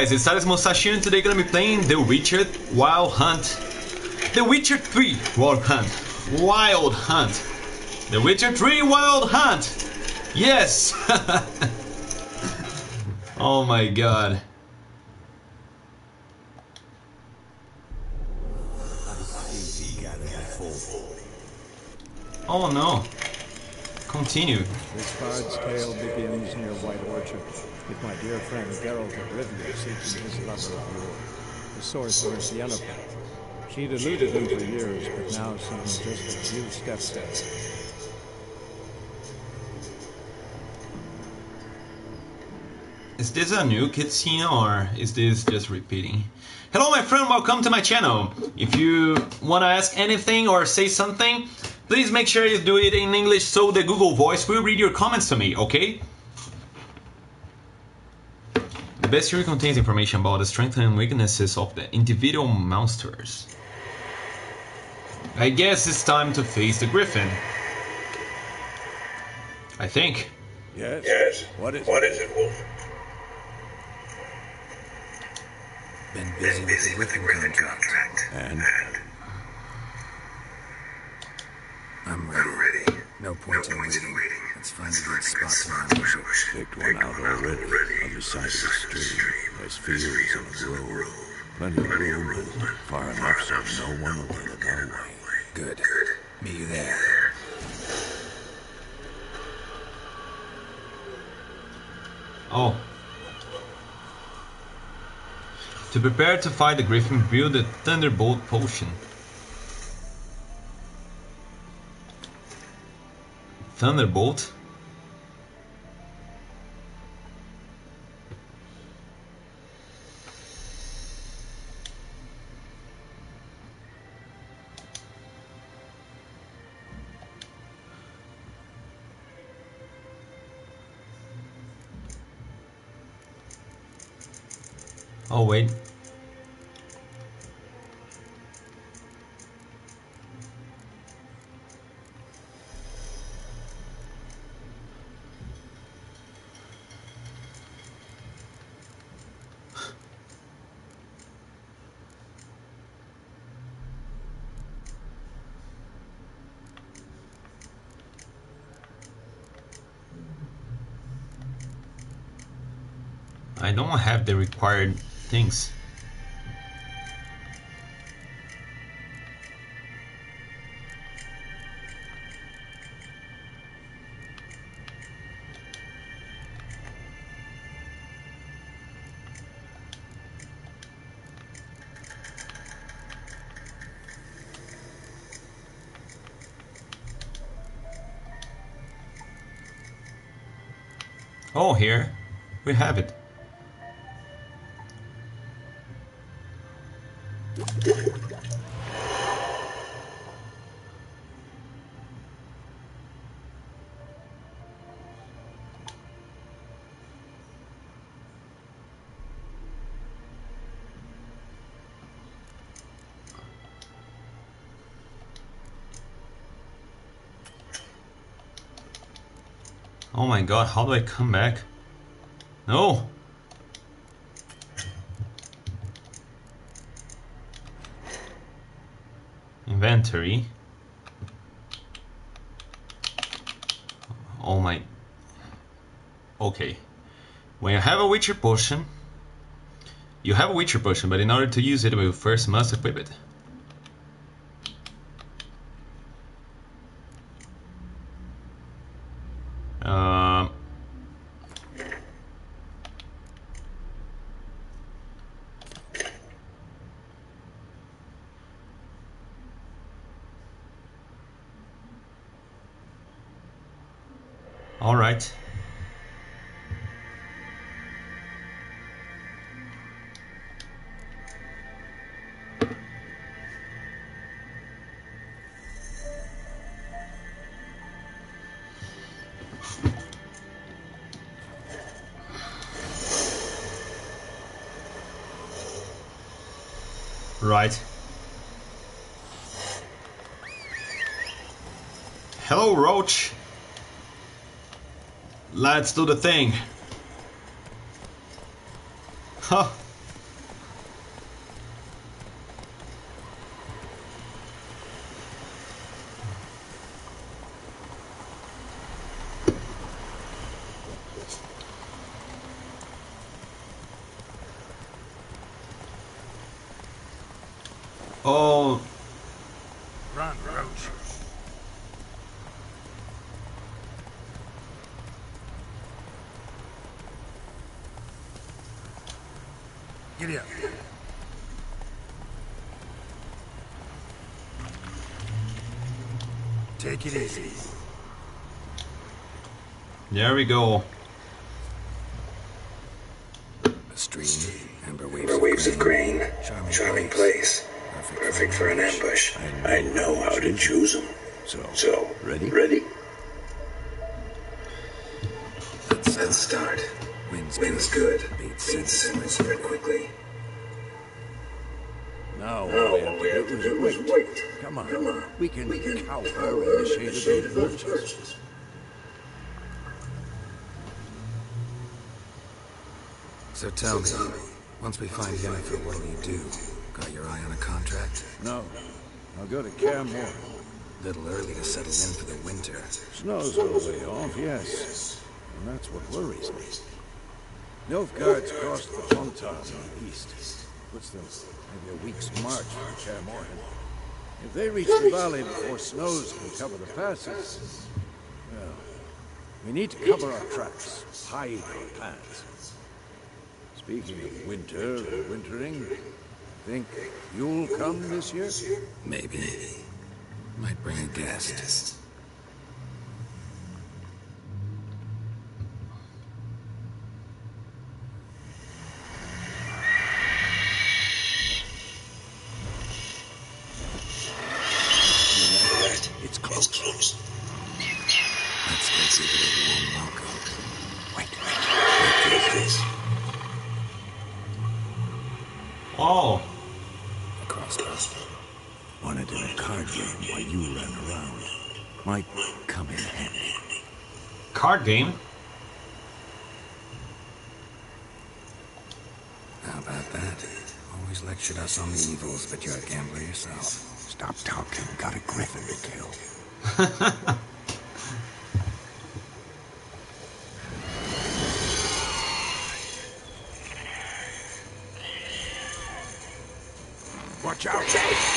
guys, it's Thales Moustache and today gonna be playing The Witcher Wild Hunt. The Witcher 3 Wild Hunt. Wild Hunt. The Witcher 3 Wild Hunt. Yes! oh my god. Oh no. Continue. This bard's tale begins near White Orchard, with my dear friend Geralt of Rivia seeking his lover of yore, the sorcerer Yennefer. She'd eluded him for years, but now seems just a few steps ahead. Is this a new cutscene or is this just repeating? Hello my friend, welcome to my channel. If you wanna ask anything or say something, please make sure you do it in English so the Google Voice will read your comments to me, okay? The bestiary contains information about the strengths and weaknesses of the individual monsters. I guess it's time to face the griffin. I think. Yes? Yes. What is What is it, Wolf? Been busy, Been busy with with the the Griffin Griffin contract. contract. And And I'm I'm ready. ready. No No in point in waiting. Let's find a good spot to ambush. picked one out already, on the side of the stream. There's fields and a grove. Plenty of room, and far enough so no one will get in our way. Good. Good. Meet you there. Oh. To prepare to fight the Griffin, brew a Thunderbolt potion. Thunderbolt? Oh wait. I don't have the required things. Oh, here we have it. My god, how do I come back? No! Inventory. Oh my. Okay. When you have a Witcher potion, you have a Witcher potion, but in order to use it, we first must equip it. Roach. Let's do the thing. Huh. Oh, Run, Roach. Giddy up. Take it easy. there we go. So tell me, once we find Yennefer, what'll you do? Got your eye on a contract? No. I'll go to Kaer Little early to settle in for the winter. Snow's a way off, yes. And that's what worries me. Nilfgaard's crossed the Pontar in the east. Puts them maybe a week's march from Kaer If they reach the valley before snows can cover the passes, well, we need to cover our tracks, hide our plans. Speaking of winter wintering, think you'll come this year? Maybe. Might bring a guest. It's close. Close. Let's go give it a warm welcome. Wait, Yes. Oh, A crossbow. Wanted in a card game while you ran around. Might come in handy. card game. How about that? Always lectured us on the evils, but you're a gambler yourself. Stop talking. Got a griffin to kill. Watch out! It's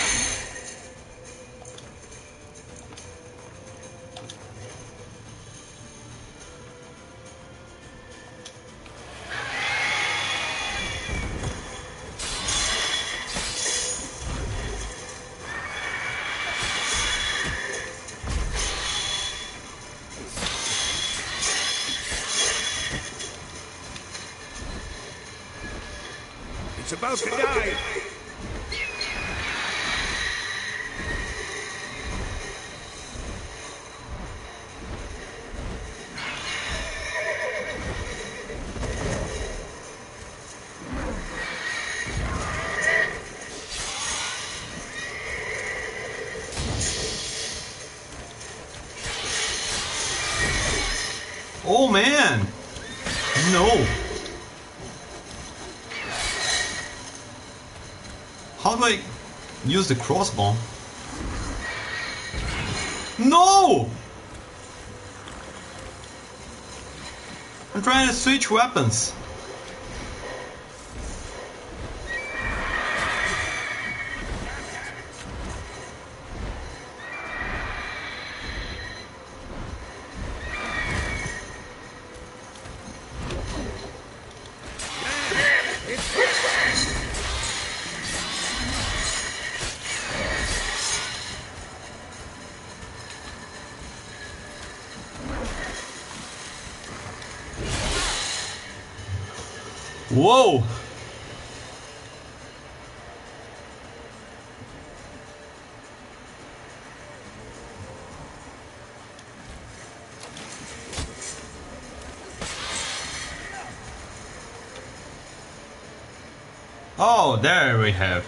use the crossbow? No! I'm trying to switch weapons. Whoa! Oh, there we have.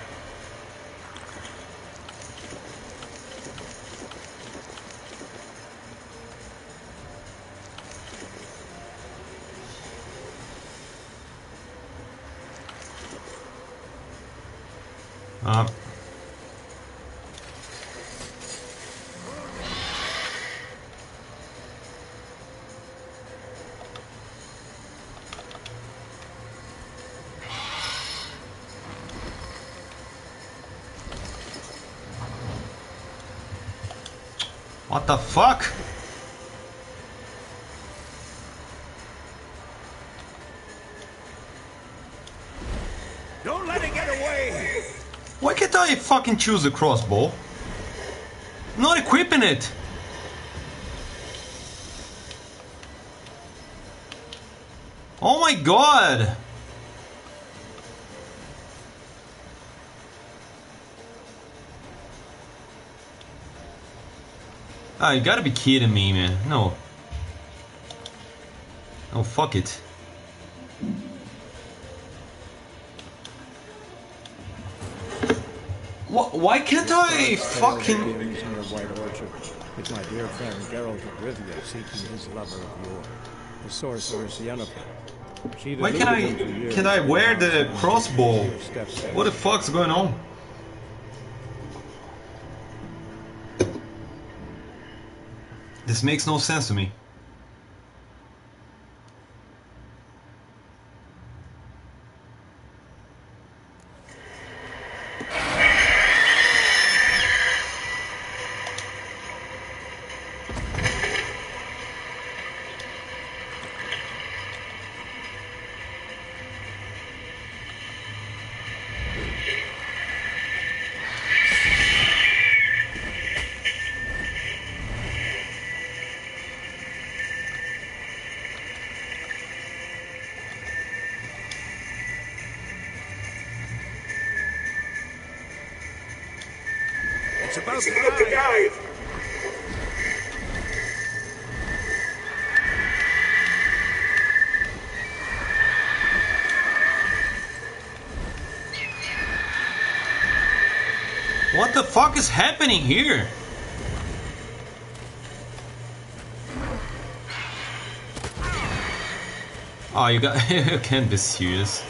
Uh, What the fuck? Don't let it get away! Why can't I fucking choose a crossbow? I'm not equipping it. Oh my god! Ah, you gotta be kidding me, man. No. Oh, fuck it. Wh- Why can't I fucking... Begins near White Orchard, with my dear friend Geralt of Rivia seeking his lover of yore, the sorceress Yennefer. Why can't eluded him for I... Can I wear the crossbow? takes steps ahead. What the fuck's going on? This makes no sense to me. Fuck is happening here? Oh, you got. you can't be serious.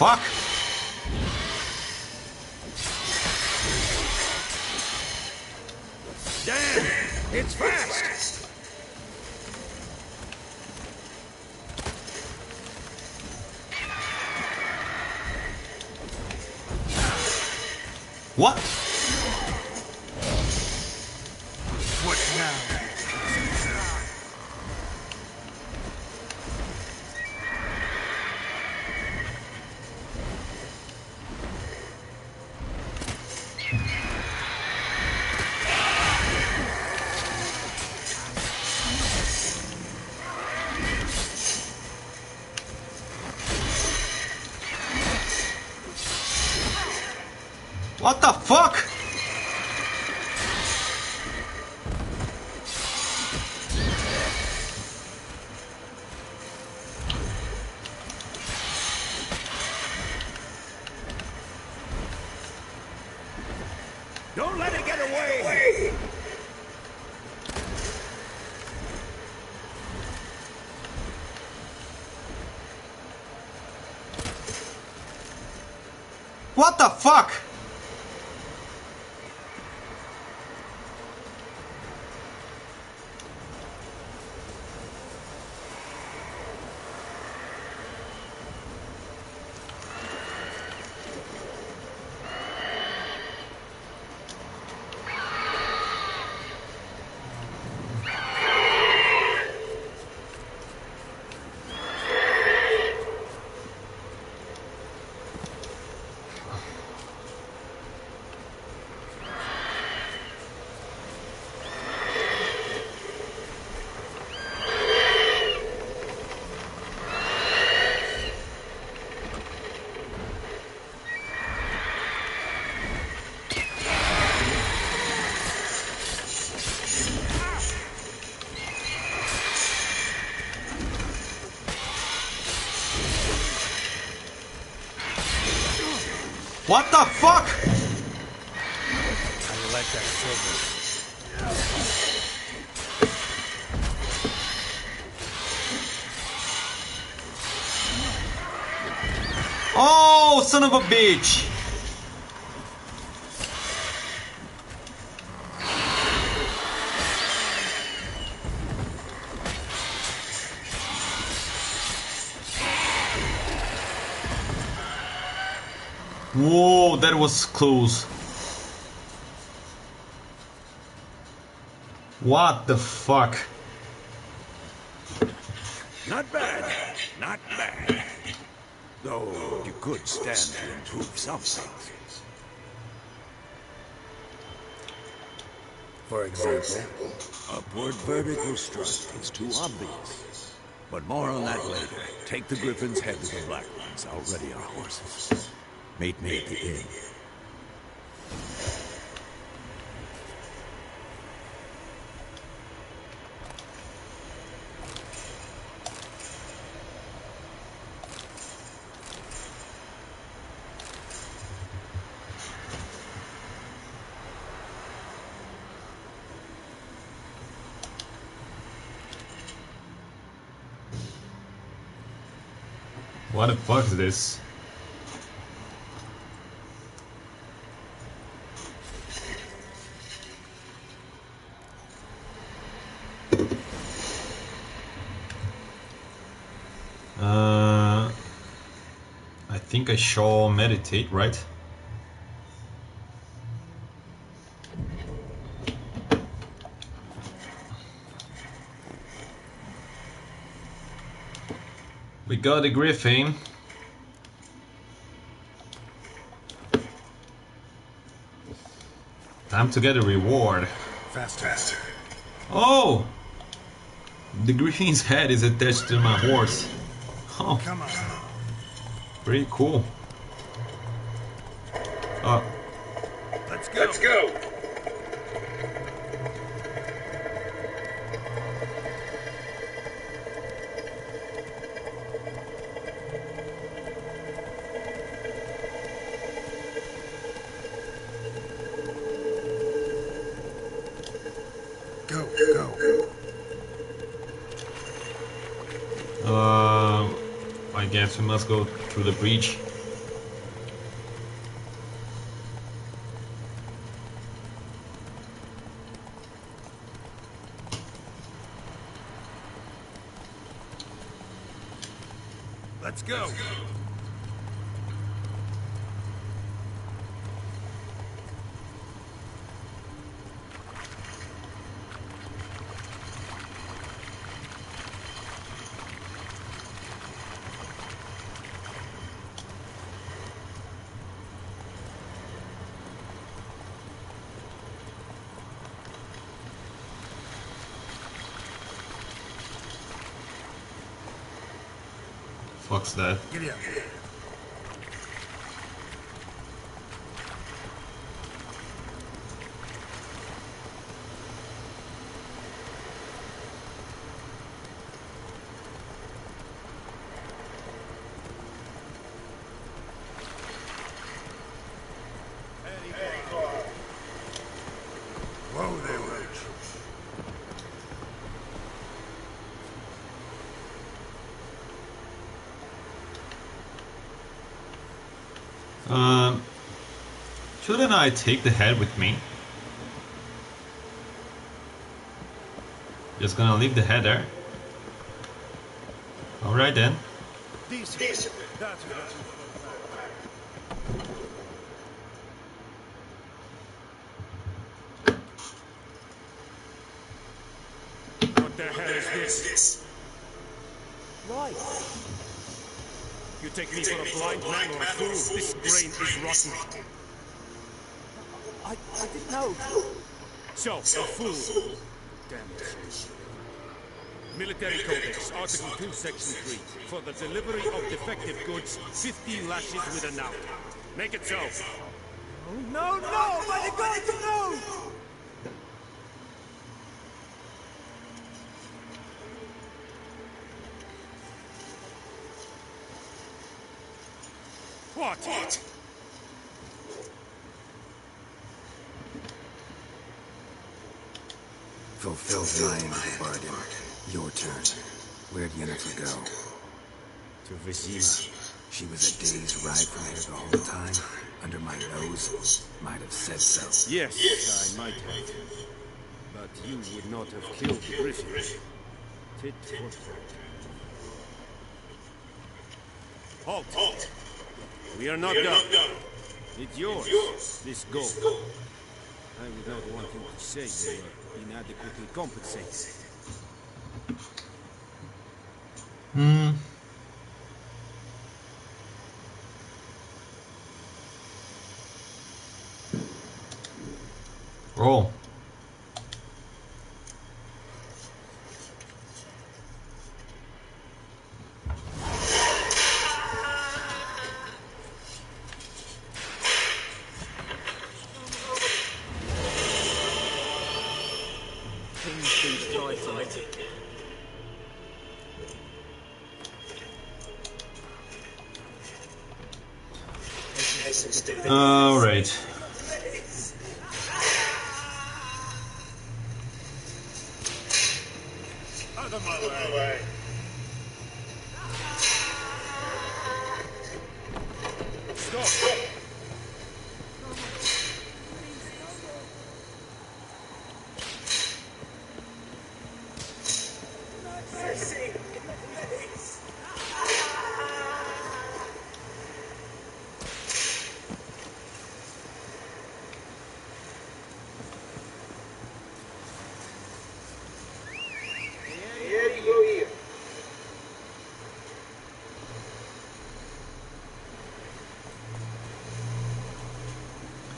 Fuck? What the fuck? You like that silver? Oh, son of a bitch! Was close. What the fuck? Not bad. Not bad. Though you could stand to improve some things. For example, Upward vertical strike is too obvious. But more on that later. Take the Griffin's head to the Black Ones. I'll ready our horses. Meet me the. What the fuck is this? Think I shall meditate, right? We got a griffin. Time to get a reward. Faster. Oh! The griffin's head is attached to my horse. Oh, Come on. Pretty cool. Uh, Let's go. Let's go. Go, go. uh, I guess we must go through the breach. Let's go. That? Giddy up. Whoa there, Roach. Um, shouldn't I take the head with me? Just gonna leave the head there. Alright then. What the hell is this? Right. You take me for a blind man or a fool? This brain is rotten. I, I didn't know. So, a fool. Damn it. Military Codex, Article 2, Section 3. For the delivery of defective goods, 50 lashes with a knout. Make it so. No, no, by the gods, no! What? Fulfills my end of the bargain. Your turn. Where'd Yennefer go? To Vizima. She was a day's ride from here the whole time. Under my nose. Might have said so. Yes, I might have. But you would not have killed the Griffin. Tit for tat. Halt! We are not done. It's yours, this gold. I would not want you to say you were inadequately compensated. Hmm. Roll. King's Deed title. All right. Out of my way! Stop!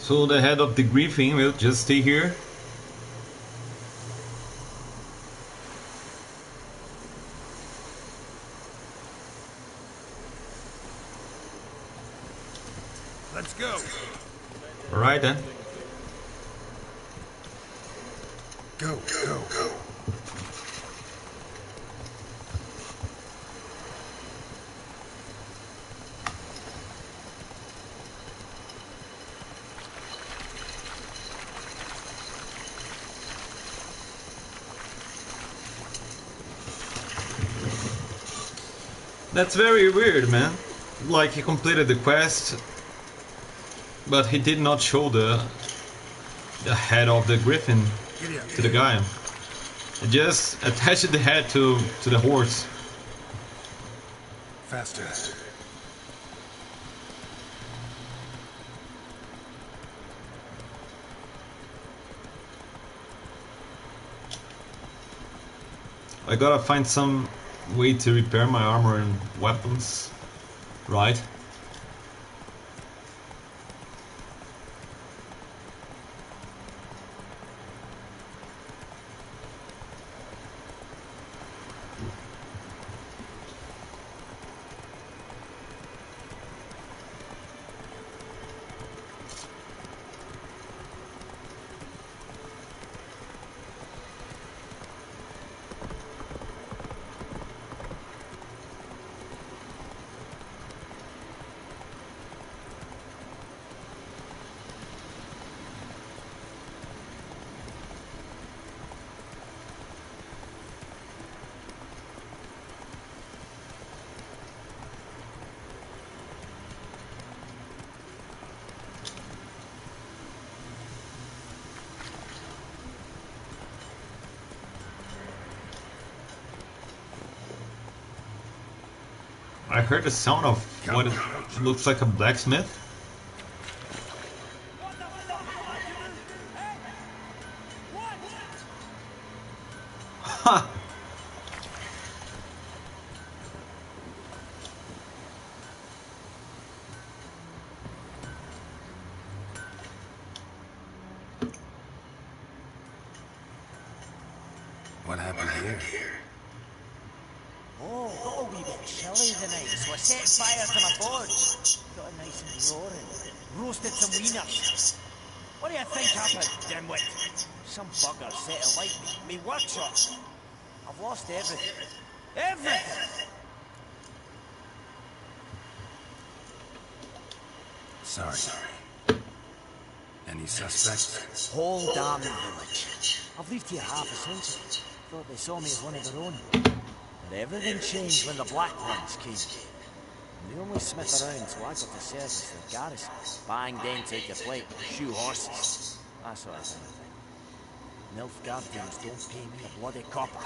So the head of the Griffin will just stay here. Let's go! All right then. Go, go, go. That's very weird, man. Like he completed the quest, but he did not show the the head of the griffin to the guy. He just attached the head to to the horse. Faster. I gotta find some way to repair my armor and weapons, right? I heard the sound of what looks like a blacksmith. Suspects? Whole damn village. I've lived here half a century. Thought they saw me as one of their own. But everything changed when the Black Ones came. And the only smith around, so I got to service the garrison. Bang, then take your plate, shoe horses. That sort of thing. Nilfgaardians don't pay me a bloody copper.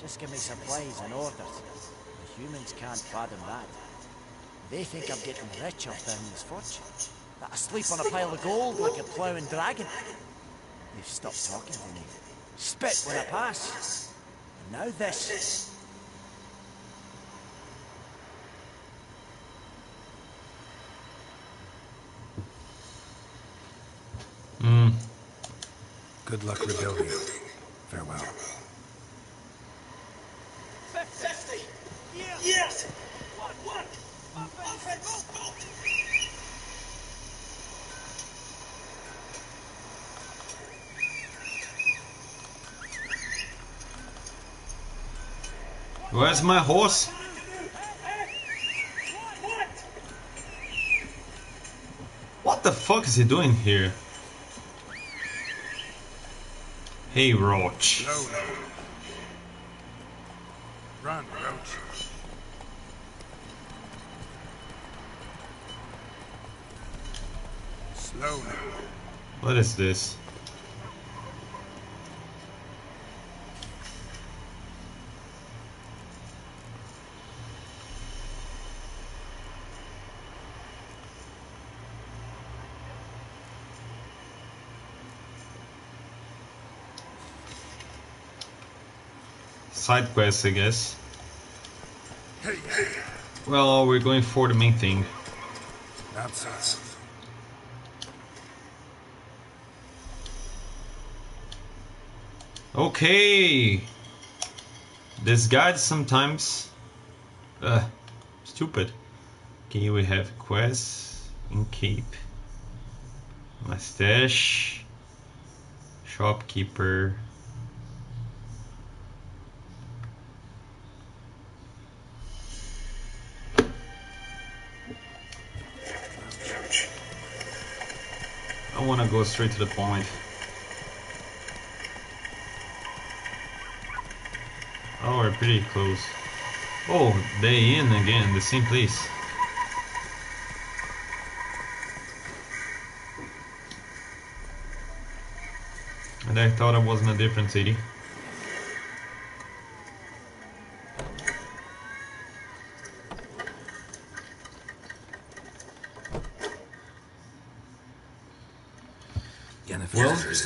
Just give me supplies and orders. The humans can't fathom that. They think I'm getting rich off their misfortune. That I sleep on a pile of gold like a ploughing dragon. They've stopped talking to me. Spit when I pass. And now this. Hmm. Good luck rebuilding. Farewell. Where's my horse? What the fuck is he doing here? Hey, Roach. Run, Roach. Slowly. What is this? Side quest, I guess. Well, we're going for the main thing. Nonsense. Okay. This guide sometimes uh stupid. Okay, we have quests in Cape. Mustache. Shopkeeper. Go straight to the point. Oh, we're pretty close. Oh, they in again, the same place. And I thought I was in a different city.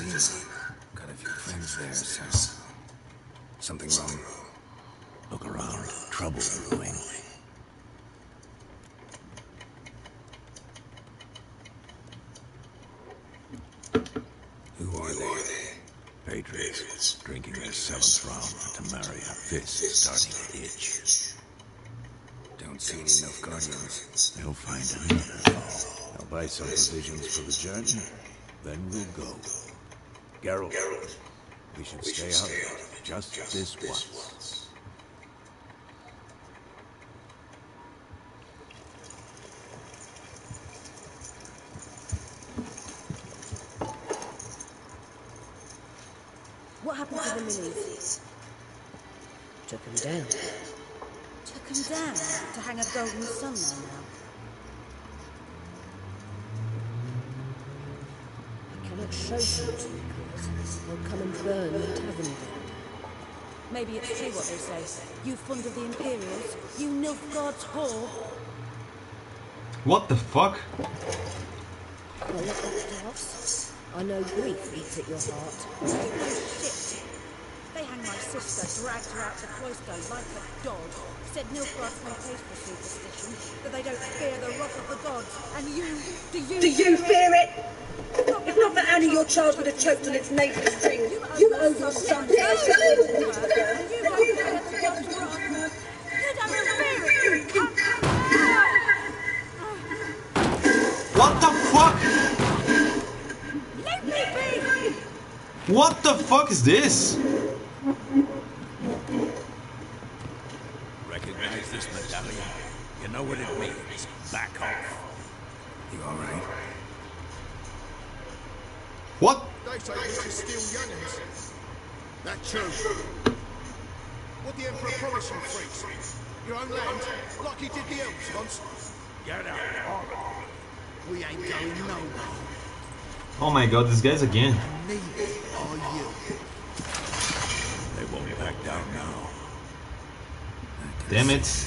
Well- Got a few friends there, so. Something wrong? Look around. Trouble brewing. Who are they? Patriots drinking their seventh round for Temeria. Fist starting to itch. Don't see any Nilfgaardians. They'll find another. I'll buy some provisions for the journey. Then we'll go. Geralt, we should stay out of it just this once. What happened to the minis? Took him down. Took them down to hang a golden sun there now. I cannot show them to you, Chris. They'll come and burn the tavern down. Maybe it's true what they say. You fond of the Imperials? You Nilfgaard's whore? What the fuck? Well, let that pass. I know grief eats at your heart. No shit. They hanged my sister, dragged her out the cloister like a dog. Said Nilfgaard's no place for superstition, that they don't fear the wrath of the gods. And you, do you... Do you fear it? If not for Annie, your child would have choked on its navel string. You owe your son You the god's. You don't fear it, you cunt. What the fuck? Let me be! What the fuck is this? These guys again. Neither are you. They won't back down now. Damn it.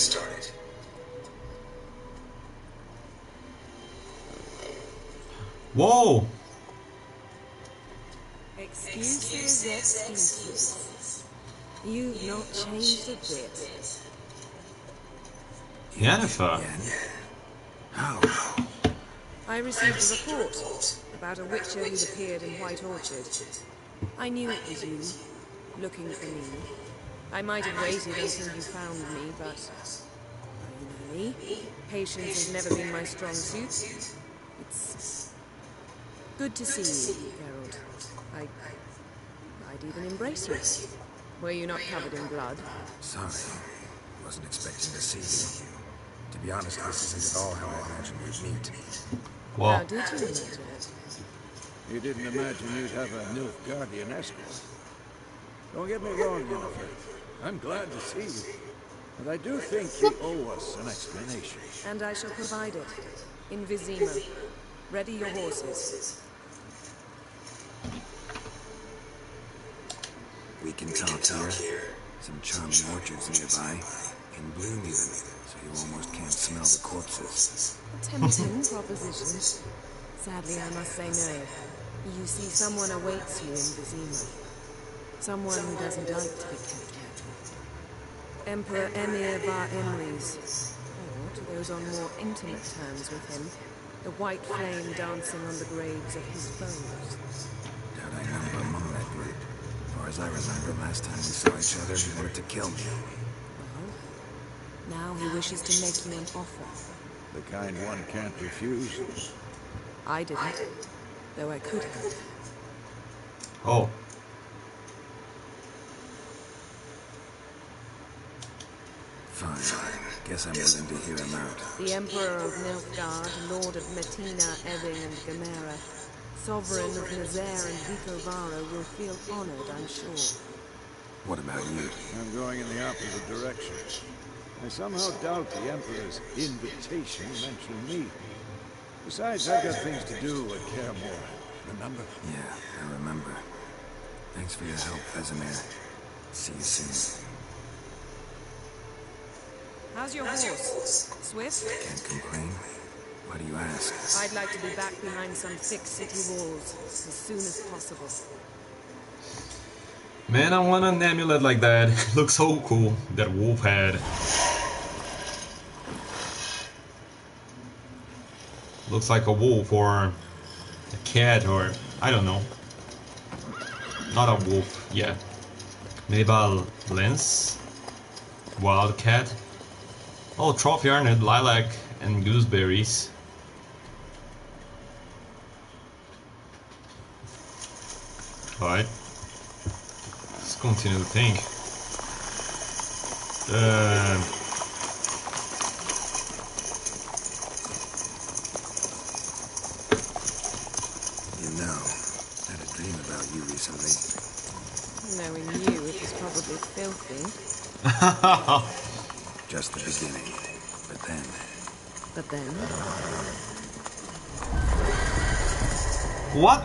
Didn't start it. Whoa! Excuses, excuses. You've not changed a bit. Yennefer. How? I received a report about a witcher who'd appeared in White Orchard. I knew it was you, looking for me. I might have waited until you found me, but you know me. Patience has never been my strong suit. It's good to see you, Geralt. I, I'd even embrace you. Were you not covered in blood? Sorry. Wasn't expecting to see you. To be honest, this isn't at all how I imagined we'd meet. How did you imagine it? You didn't imagine you'd have a Nilfgaardian escort. Don't get me wrong, Yennefer. I'm glad to see you. But I do think you owe us an explanation. And I shall provide it. In Vizima. Ready your horses. We can talk here. Some charming orchards nearby. In bloom even, so you almost can't smell the corpses. Tempting proposition. Sadly, I must say no. You see, someone awaits you in Vizima. Someone who doesn't like to be kept captive. Emperor Emhyr Var Emreis. Or, to those on more intimate terms with him, the white flame dancing on the graves of his foes. Doubt I number among that group. Far as I remember, last time we saw each other, he wanted to kill me. Well, now he wishes to make you an offer. The kind one can't refuse. I didn't, though I could have. Oh. Fine. Guess I'm willing to hear him out. The Emperor of Nilfgaard, Lord of Metinna, Ebbing, and Gemmera, Sovereign of Nazair and Vicovaro will feel honored, I'm sure. What about you? I'm going in the opposite direction. I somehow doubt the Emperor's invitation mentioned me. Besides, I've got things to do at Kaer Morhen. Remember? Yeah, I remember. Thanks for your help, Vesemir. See you soon. How's your horse? Swift? Can't complain. Why do you ask? I'd like to be back behind some thick city walls as soon as possible. Man, I want an amulet like that. Looks so cool. That wolf head. Looks like a wolf or a cat or I don't know. Not a wolf, yeah. Maybe a lens? Wildcat? Oh, trophy arned lilac and gooseberries. Alright. Let's continue the thing. Uh, You know, I had a dream about you recently. Knowing you, it was probably filthy. Just the beginning. But then, But then, What?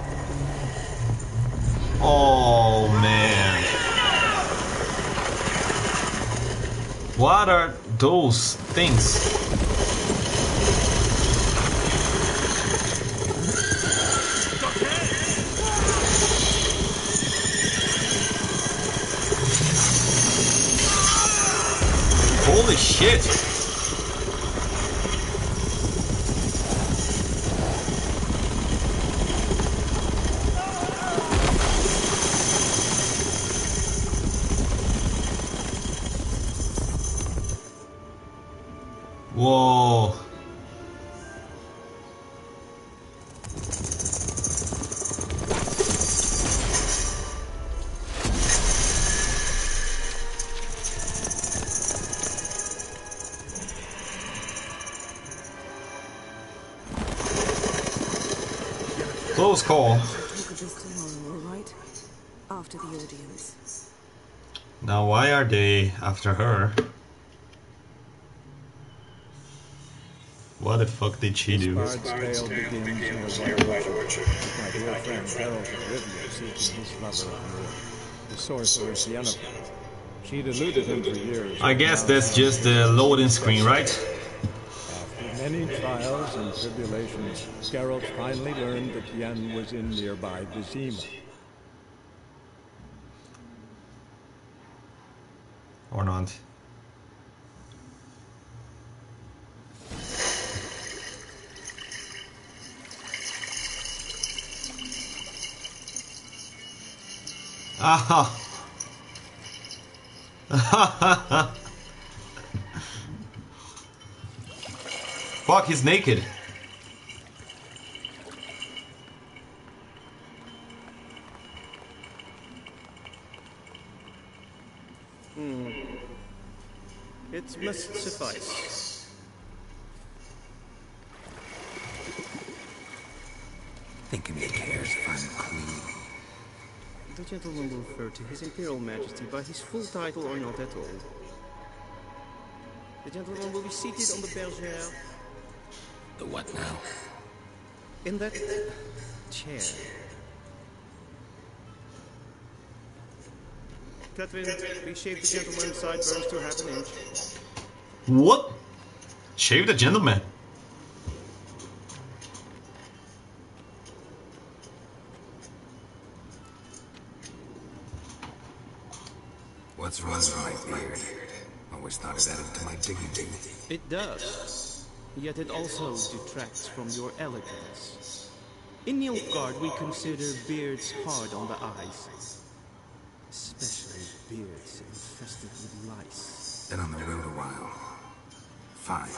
Oh man. What are those things? Shit! After the audience. Now, why are they after her? What the fuck did she do? Bard's tale begins in white orchard, with my dear friend Geralt of Rivia seeking his lover of the sorceress Yennefer. She'd eluded him for years. I guess that's just the loading screen, right? After many trials and tribulations, Geralt finally learned that Yen was in nearby Vizima. Or not? Ah. Fuck, he's naked. Hmm. It must suffice. Think of he cares if I'm clean. The gentleman will refer to His Imperial Majesty by his full title or not at all. The gentleman will be seated on the bergère The what now? in that chair. Catherine, please shave the gentleman's sideburns to half an inch. What? Shave the gentleman. What's wrong with my beard? Always thought it added to my dignity. It does. Yet it also detracts from your elegance. In Nilfgaard, we consider beards hard on the eyes. Especially beards infested with lice. Been on the road a while. Fine,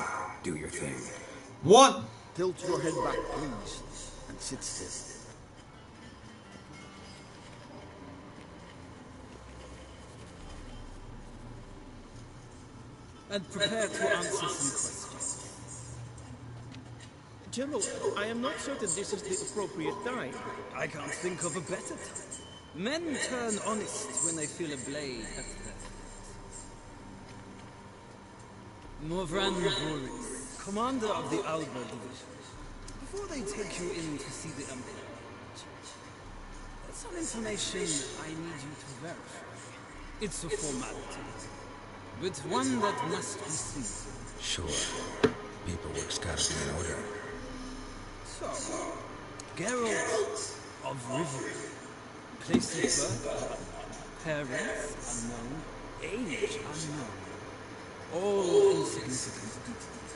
do your thing. What? Tilt your head back, please, and sit still. And prepare to answer some questions. General, I am not certain this is the appropriate time. I can't think of a better time. Men turn honest when they feel a blade at their feet. Morvran Voorhis, commander of the Alba Division. Before they take you in to see the Emperor, there's some information I need you to verify. It's a formality, but one that must be seen. Sure. Paperwork's gotta be in order. So, Geralt of Rivia. Place of birth, parents unknown, age unknown. All insignificant details.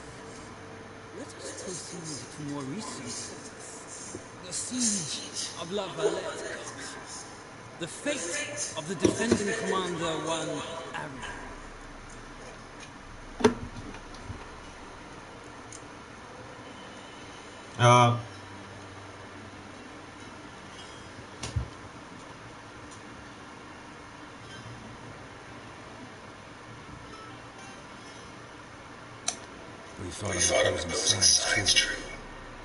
Let us proceed to more recent events. The siege of La Valette Castle. The fate of the defending commander, one Aryan. Uh. We thought of opposing sides too.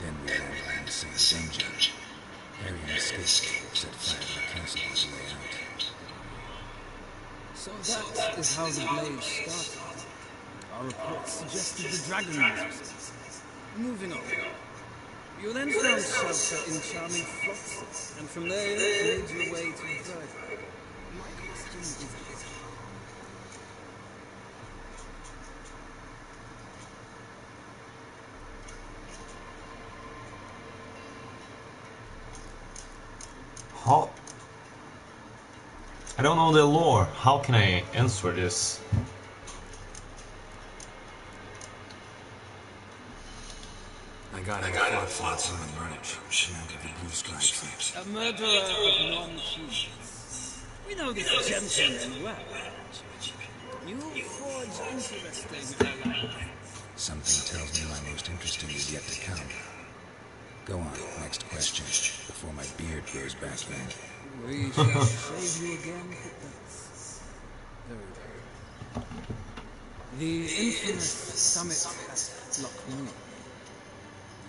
Then we landed in the same danger. Aryan escaped, set fire to the castle on the way out. So that is how the blaze started. Our reports suggested the dragon was Moving on. You then found shelter in charming Flotsam, and from there made your way to the Vergen. My question is this. How? I don't know the lore. How can I answer this? I got I got a flats on the branch. Mounted the blue stripes. A murderer of non-humans. We know this gentleman well. You forge interesting alliances. Something tells me my most interesting is yet to come. Go on, next question, before my beard grows back in. We shall save you again if it does. The infamous summit at Loch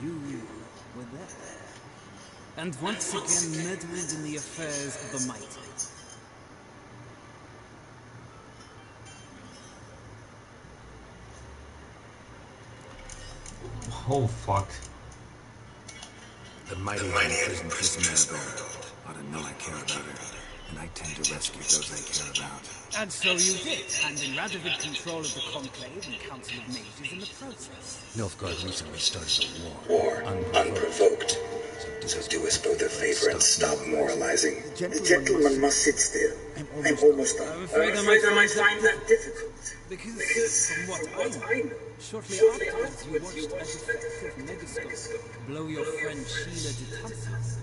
You were there. And once again meddled in the affairs of the mighty. Oh fuck. The mighty, the mighty prison prisoner ought to know I care about her, and I tend to rescue those I care about. And so you did, handing Radovid control of the Conclave and Council of Mages in the process. Nilfgaard recently started a war. War, unprovoked. So do us both a favor and stop moralizing. The gentleman must sit still. I'm almost done. I'm afraid I might find that difficult. Because, from uh, what I know, shortly afterwards you watched a defective megascope blow your friend Sheala de Tassis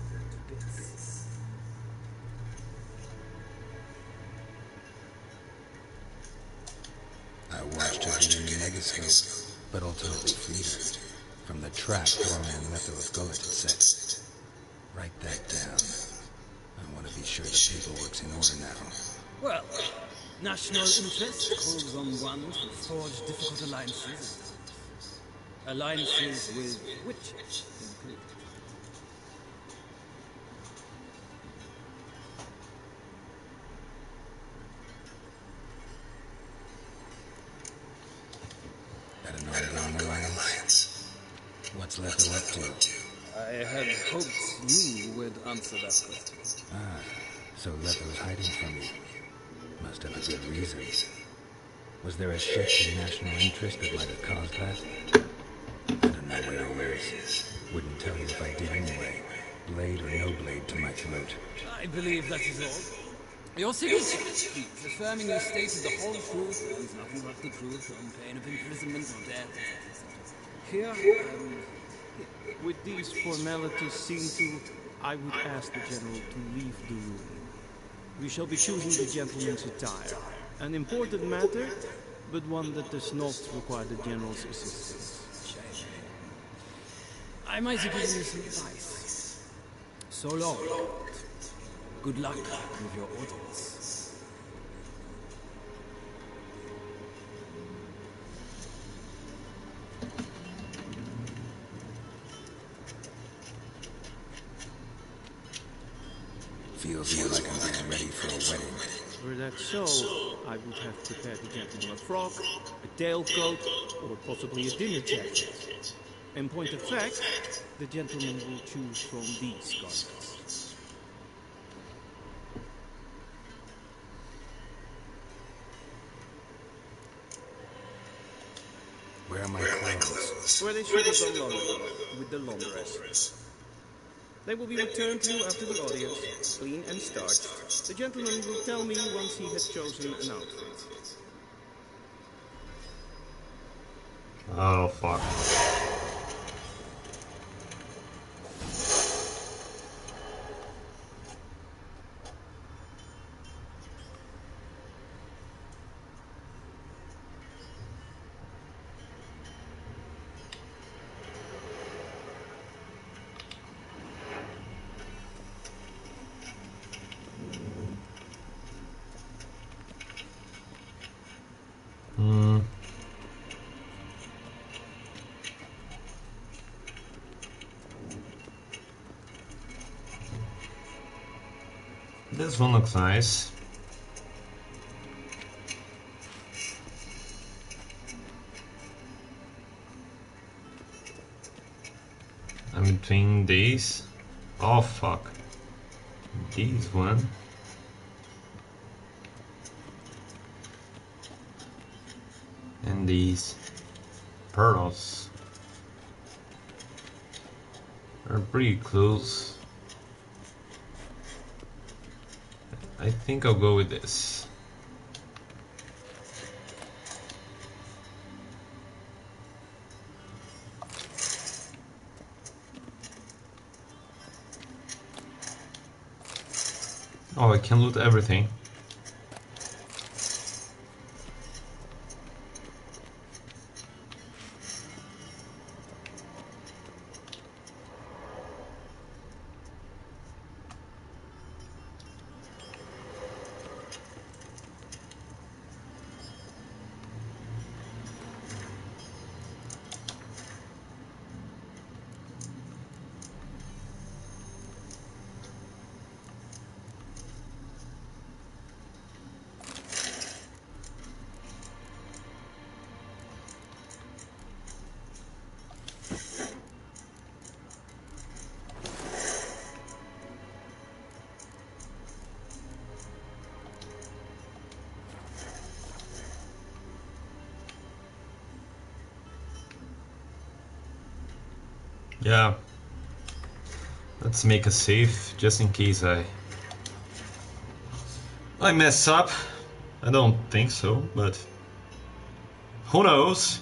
I watched her hit in the megascope, but ultimately freed her from the trap doorman Letho of Gulet had set. Write that down. I want to be sure the paperwork's in order now. Well, national interest calls on one to forge difficult alliances. Alliances with witches included. That an ongoing alliance? What's Letho up to? I had hoped you would answer that question. Ah, so Letho's hiding from you. Must have a good reason. Was there a shift in national interest that might have caused that? I don't know where he is. Wouldn't tell you if I did anyway. Blade or no blade to my throat. I believe that is all. Your signature, affirming you stated the whole truth and nothing but the truth on pain of imprisonment or death. Here, um, with these formalities seen to, I would ask the General to leave the room. We shall be choosing the gentleman's attire. An important matter, but one that does not require the General's assistance. I might have given you some advice. So long. Good luck with your audience. Feels more like I'm getting ready for a wedding. Were that so, I would have prepared the gentleman a frock, a tailcoat, or possibly a dinner jacket. In point of fact, the gentleman will choose from these garments. Where are my clothes? Where they should have gone laundry, with the laundress. They will be returned to you after the audience, clean and starched. The gentleman will tell me once he has chosen an outfit. Oh fuck. this one looks nice. I'm between these. Oh fuck. These one. And these pearls are pretty close. Think I'll go with this. Oh, I can loot everything. Yeah. Let's make a save just in case I I mess up. I don't think so, but who knows?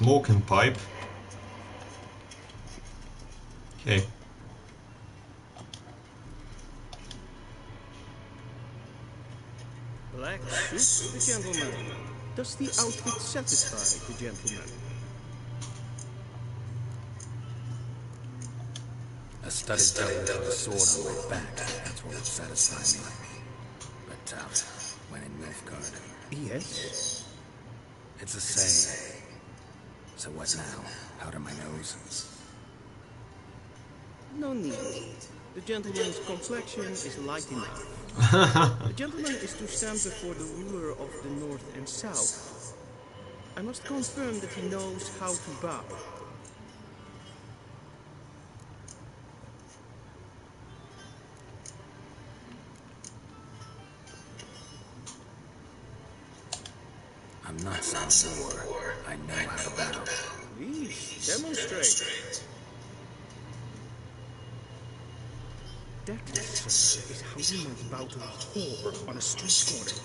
Smoking pipe. Okay. Black suit, the gentleman. Does the outfit satisfy the gentleman? A studded belt with a sword on my back. That's what would satisfy me. But uh, when in Nilfgaard. Yes. It's the same. So what now? Powder my nose? No need. The gentleman's complexion is light enough. the gentleman is to stand before the ruler of the north and south. I must confirm that he knows how to bow. Bow to a whore on a street corner,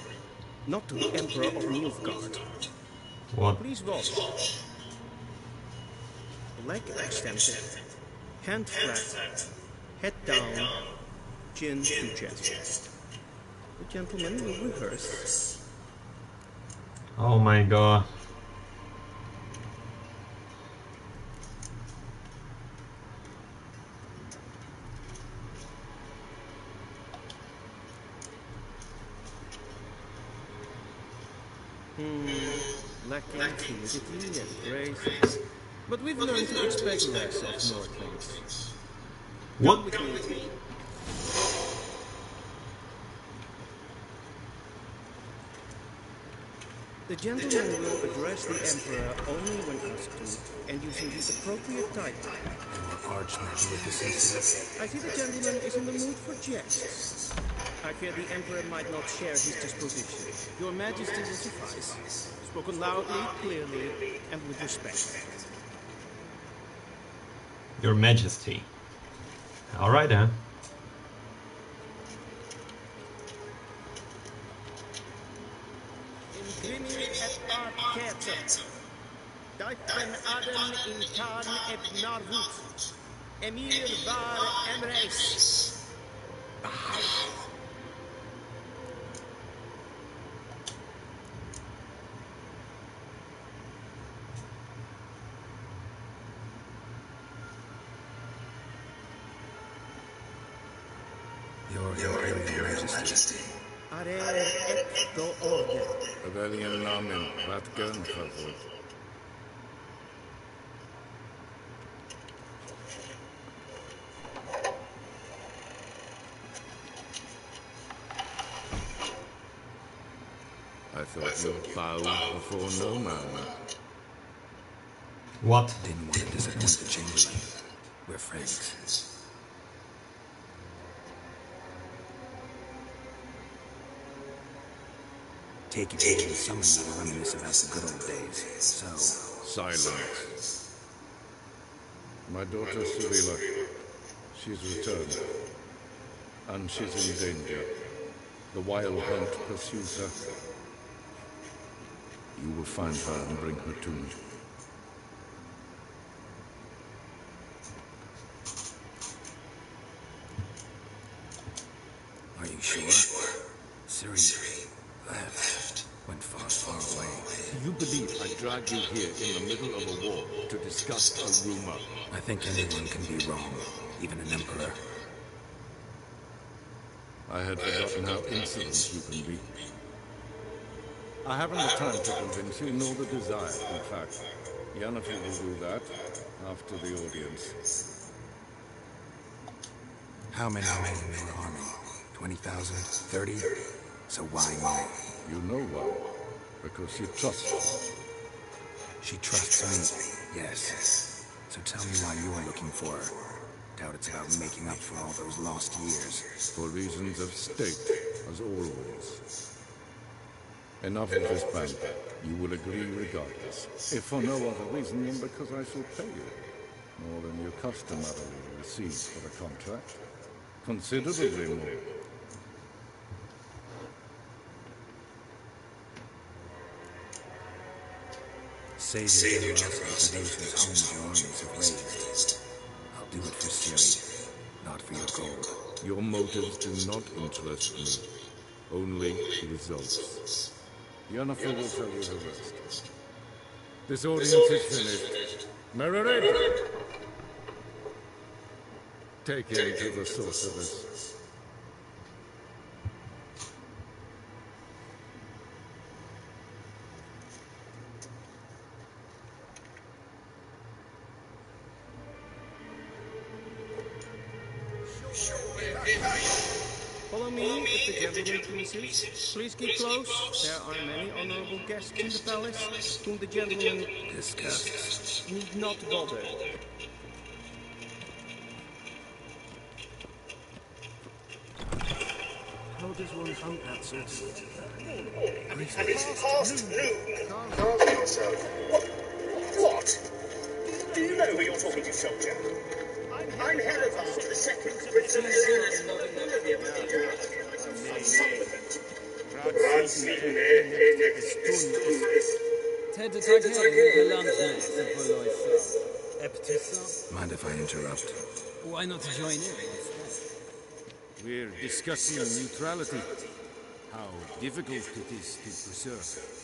not to the Emperor of Nilfgaard. What? Please vote. Leg extended, hand flat, head down, chin to chest. The gentleman will rehearse. Oh my god. Hmm, lacking and grace. But we've learned to expect less of Nordlings. What? Come with me. The gentleman will address the Emperor only when asked to, and using the appropriate title. Your arch magnificence. I see the gentleman is in the mood for jests. I fear the Emperor might not share his disposition. Your Majesty will suffice. Spoken loudly, clearly, and with respect. Your Majesty. Alright then. Emhyr var Emreis. I thought you'd bow before no man. What? Didn't want to disappoint the Chamberlain. We're friends. Take it Take it summon to reminisce about the good old days. So, Silence. My daughter Cirilla, she's returned. And she's in danger. The wild hunt pursues her. You will find her and bring her to me. are you sure? Ciri left. Went far, far away. Do you believe I dragged you here in the middle of a war to discuss a rumor? I think anyone can be wrong, even an emperor. I had forgotten how insolent you can be. I haven't the time to convince you, nor the desire, in fact. Yennefer will do that after the audience. How many men in your army? 20,000? 30? So why me? You know why. Because you trust her. She trusts me, yes. So tell me why you're looking for her. Doubt it's about making up for all those lost years. For reasons of state, as always. Enough of this banter. You will agree regardless. If for no other reason than because I shall pay you. More than you customarily receive for a contract. Considerably more. Save your generosity to those whose homes your armies have razed. I'll do it for Ciri, not for your gold. Your motives do not interest me. Only results. Yennefer will tell you the rest. This audience is finished. Mererid! Take him to the sorceress. The gentleman pleases. Please keep close. There are many honorable guests in the palace whom the gentleman Disgust. need not bother. How does one hunt that sort of And it's past noon. Calm yourself. What? What? Do you know who you're talking to, soldier? I'm Helivard, the second prince of Ted Mind if I interrupt? Why not join in? We're discussing neutrality. How difficult it is to preserve.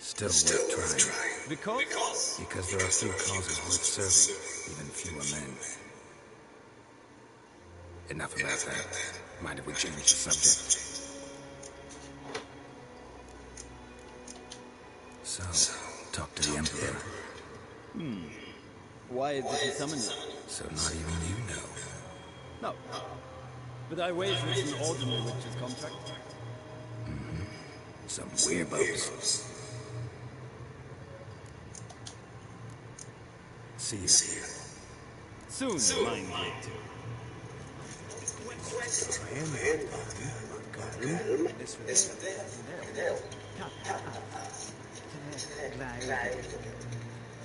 Still worth trying. Because? Because there are few causes worth serving, even fewer men. Enough about that. Mind if we change the subject? So, talk to the Emperor. Hmm. Why did he summon you? So not even you know. No. But I wager it's an ordinary witch's contract. Some weirdos. See you. Soon, mind you.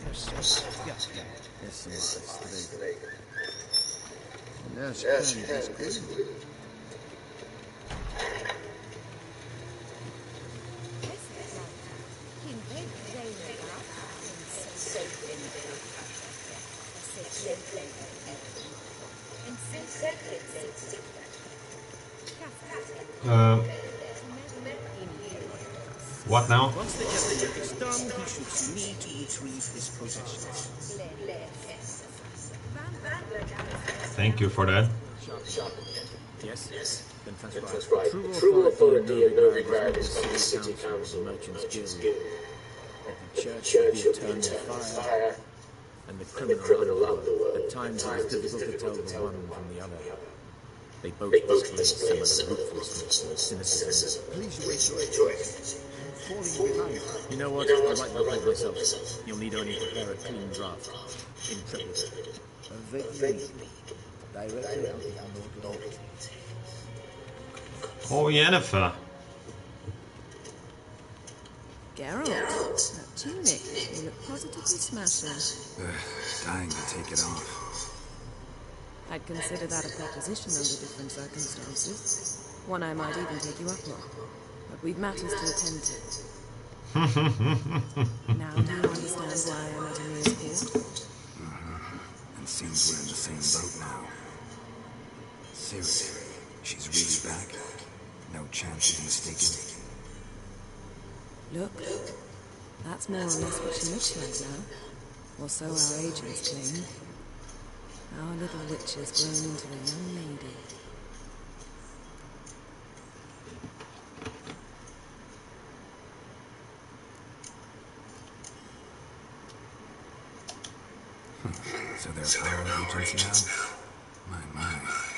Yes, Yes, friend, friend, it's it's good. Uh, Once the Epic is done, he should need to retrieve his possessions. Thank you for that. Yes? Then transcribe. Transcribe. True True authority in authority in Novigrad Novigrad is is from from the the City City Council Council, of Merchants Merchants Guild. Guild. The church Church will will be be eternal eternal fire, fire, and the and criminal, criminal underworld. underworld. At times it is difficult to tell the one from the other. They both They both display display similar similar ruthlessness and cynicism. Please Please wait. rejoice. Falling behind. You know what? I what? might I not might help not help myself. myself. You'll need only prepare a clean draft. In triplicate. Vaguely. Directly out of the Lord. Oh, Yennefer. Geralt, that tunic. You look positively smashing. Dying to take it off. I'd consider that a proposition under different circumstances. One I might even take you up on. But we've matters to attend to. Now you understand why I'm at Emhyr's court? And seems we're in the same boat now. Ciri, she's really back. No chance she's mistaken. Look, look. that's more or less what she looks like now. Or so our agents claim. Our little witch has grown into a young lady. So they're power agents now? My, my.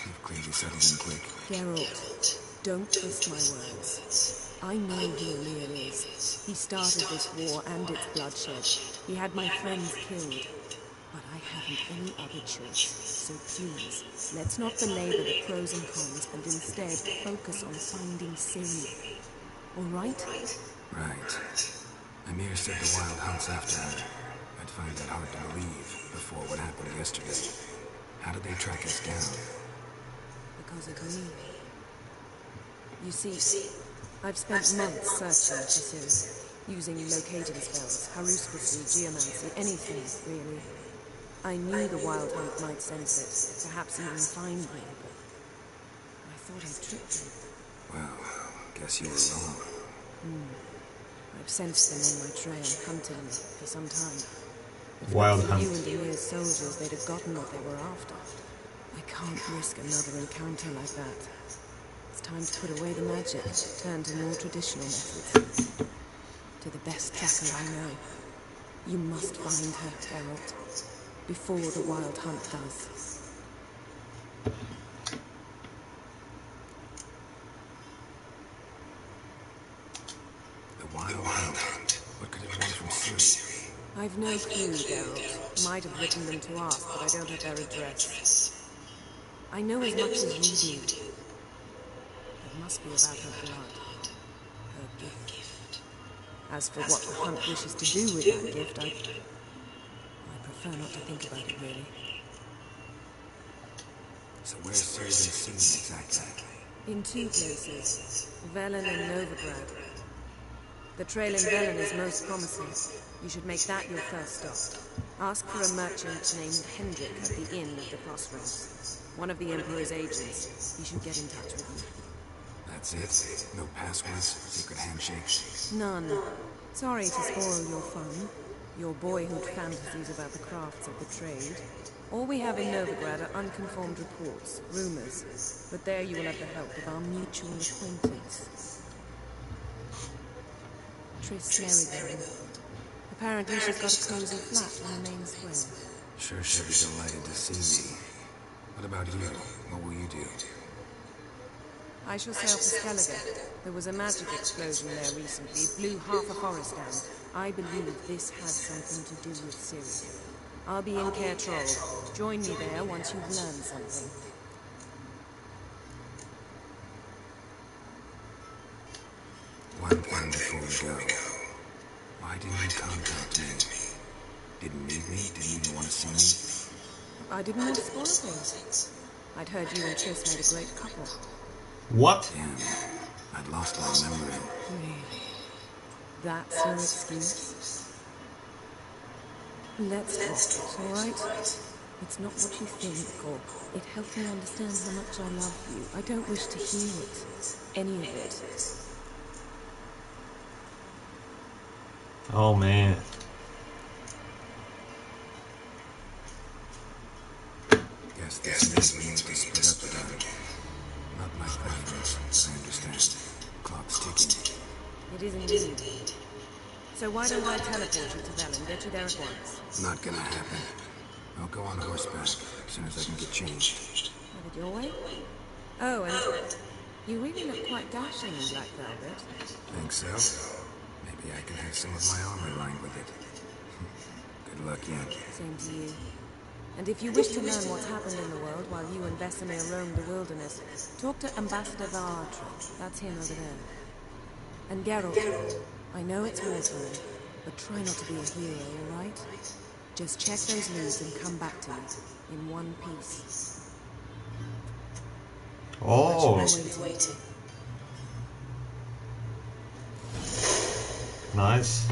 You've clearly settled in quick. Geralt, don't twist my words. I know who Emhyr is. He started this war and its bloodshed. He had my friends killed. But I haven't any other choice. So please, let's not belabor the pros and cons and instead focus on finding Ciri. All right? Right. Emhyr said the wild hunts after her. I'd find that hard to believe before what happened yesterday. How did they track us down? Because of me. You see, you see, I've spent months searching for Ciri, using locating spells, haruspicy, geomancy, anything, really. I knew the Wild Hunt might sense it, perhaps even find me, but I thought I'd tricked them. Well, guess you were wrong. Hmm. I've sensed them on my trail, hunting for some time. Wild Hunt. You and Emhyr's soldiers, they'd have gotten what they were after. I can't risk another encounter like that. It's time to put away the magic, turn to more traditional methods. To the best tracker I know. You must find her, Geralt. Before the Wild Hunt does. The wild hunt. What could it want from Ciri? I've no clue, Geralt. Might have written them to ask, but I don't have their address. I know as much as you do. It must be about her blood. Her gift. As for what the hunt wishes to do with that gift, I... I prefer not to think about it, really. So where's Ciri been exactly? In two places. Velen and Novigrad. The trail in Velen is most promising. You should make that your first stop. Ask for a merchant named Hendrik at the inn at the crossroads. One of the Emperor's agents. He should get in touch with you. That's it? No passwords? Secret handshakes? None. Sorry to spoil your fun. Your boyhood fantasies about the crafts of the trade. All we have in Novigrad are unconformed reports, rumors. But there you will have the help of our mutual acquaintance. Triss Merigold. Apparently she's got a cozy flat on the main square. Sure she'll be delighted to see me. What about you? What will you do? I shall sail for Skellige. There was a magic explosion there recently, blew half a forest down. I believe this had something to do with Ciri. I'll be in Kaer Trolde. Join me there once you've learned something. One thing before we go. Why didn't you contact me? Didn't need me? Didn't even want to see me? I didn't want to spoil things. I'd heard you and Triss made a great couple. What? Damn, I'd lost my memory. Really? That's your excuse? Let's talk, alright? It's not what you think, or it helped me understand how much I love you. I don't wish to hear it. Any of it. Oh man. Guess this means we need to split up again. Not my preference, I understand. Clock's ticking. It is indeed. So why don't I teleport you to them and get you there at once? Not gonna happen. I'll go on horseback as soon as I can get changed. Have it your way? Oh, and you really look quite dashing in black velvet. Think so? Maybe I can have some of my armor lined with it. Good luck, Yankee. Same to you. And if you wish to learn what's happened in the world while you and Vesemir roamed the wilderness, talk to Ambassador var Attre. That's him over there. And Geralt, I know it's wartime, but try not to be a hero, alright? Just check those leads and come back to me, in one piece. Oh. Nice.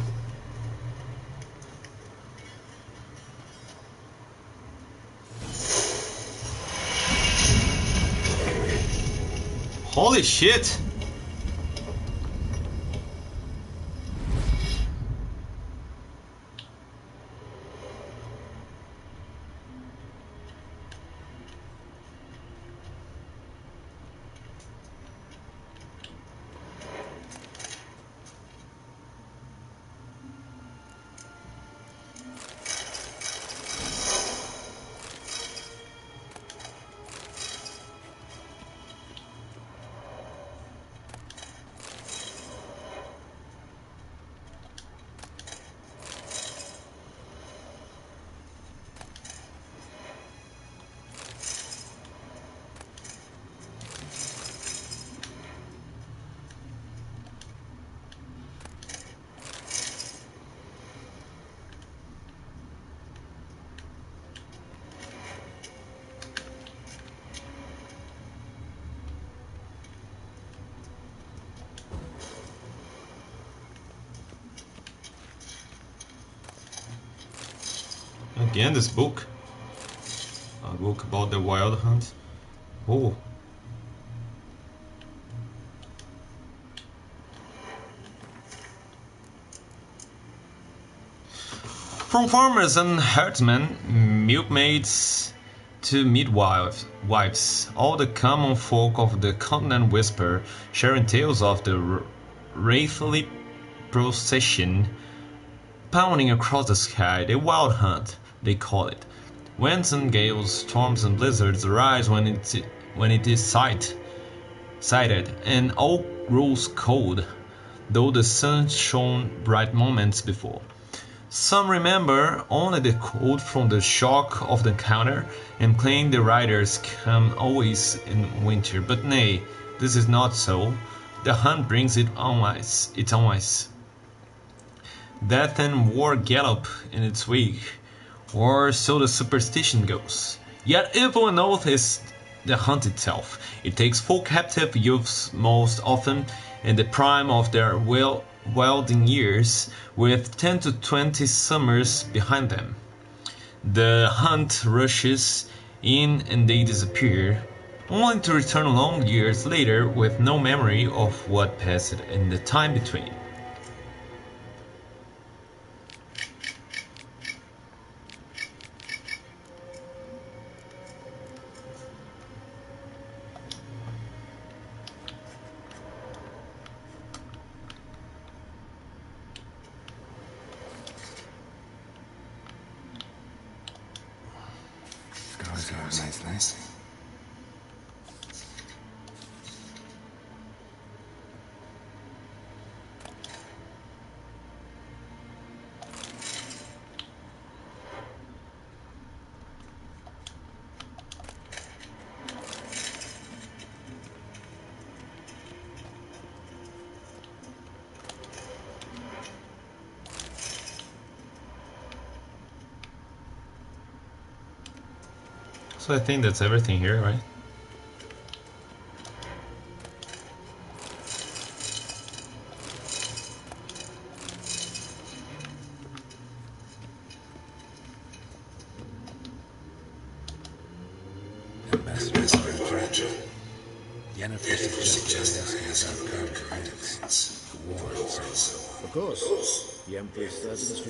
Holy shit! Again, this book. A book about the wild hunt. Oh. From farmers and herdsmen, milkmaids to midwives, wives, all the common folk of the continent whisper, sharing tales of the wraithly procession pounding across the sky, the wild hunt, they call it. Winds and gales, storms and blizzards arise when it, when it is sight, sighted, and all grows cold, though the sun shone bright moments before. Some remember only the cold from the shock of the encounter and claim the riders come always in winter, but nay, this is not so. The hunt brings it ice. Death and war gallop in its wake, or so the superstition goes. Yet evil and oath is the hunt itself. It takes full captive youths most often in the prime of their wilding years, with 10 to 20 summers behind them. The hunt rushes in and they disappear, only to return long years later with no memory of what passed in the time between.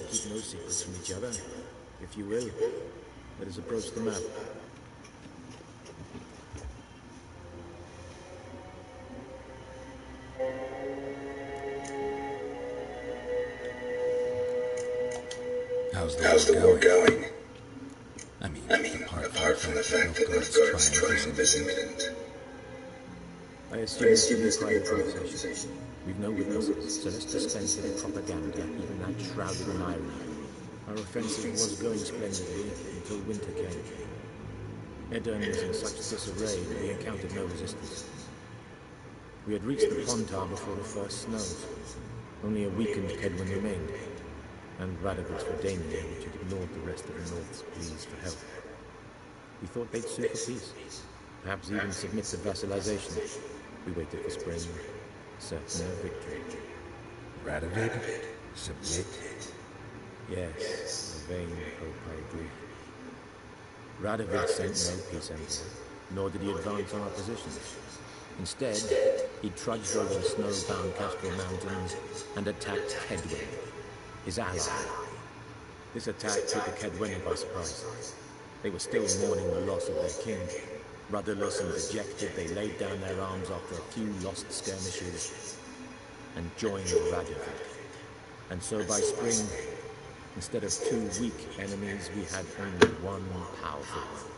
Keep no secrets from each other. If you will, let us approach the map. How's the, How's war, going? going? I mean, I mean, apart, apart from the fact that Nilfgaard's Nilfgaard's triumph triumph is is imminent. imminent. I I assume assume this this to to be a private conversation. conversation. We've no witnesses, so let's dispense with the propaganda, even that shrouded in irony. Our offensive was going splendidly until winter came. Aedirn was in such disarray that we encountered no resistance. We had reached the Pontar before the first snows. Only a weakened Kaedwen remained, and Radovid's Redania, which had ignored the rest of the North's pleas for help. We thought they'd sue for peace, perhaps even submit to vassalization. We waited for spring, certain of victory. Radovid? Submit? Yes, a vain hope, I agree. Radovid sent no peace envoy, nor did he advance on our positions. Instead, he trudged over the snow-bound Kestrel Mountains and attacked Kaedwen, his ally. This attack took the Kaedweni by surprise. They were still mourning the loss of their king. Rudderless and dejected, they laid down their arms after a few lost skirmishes and joined Radovid. And so by spring, instead of two weak enemies, we had only one powerful one.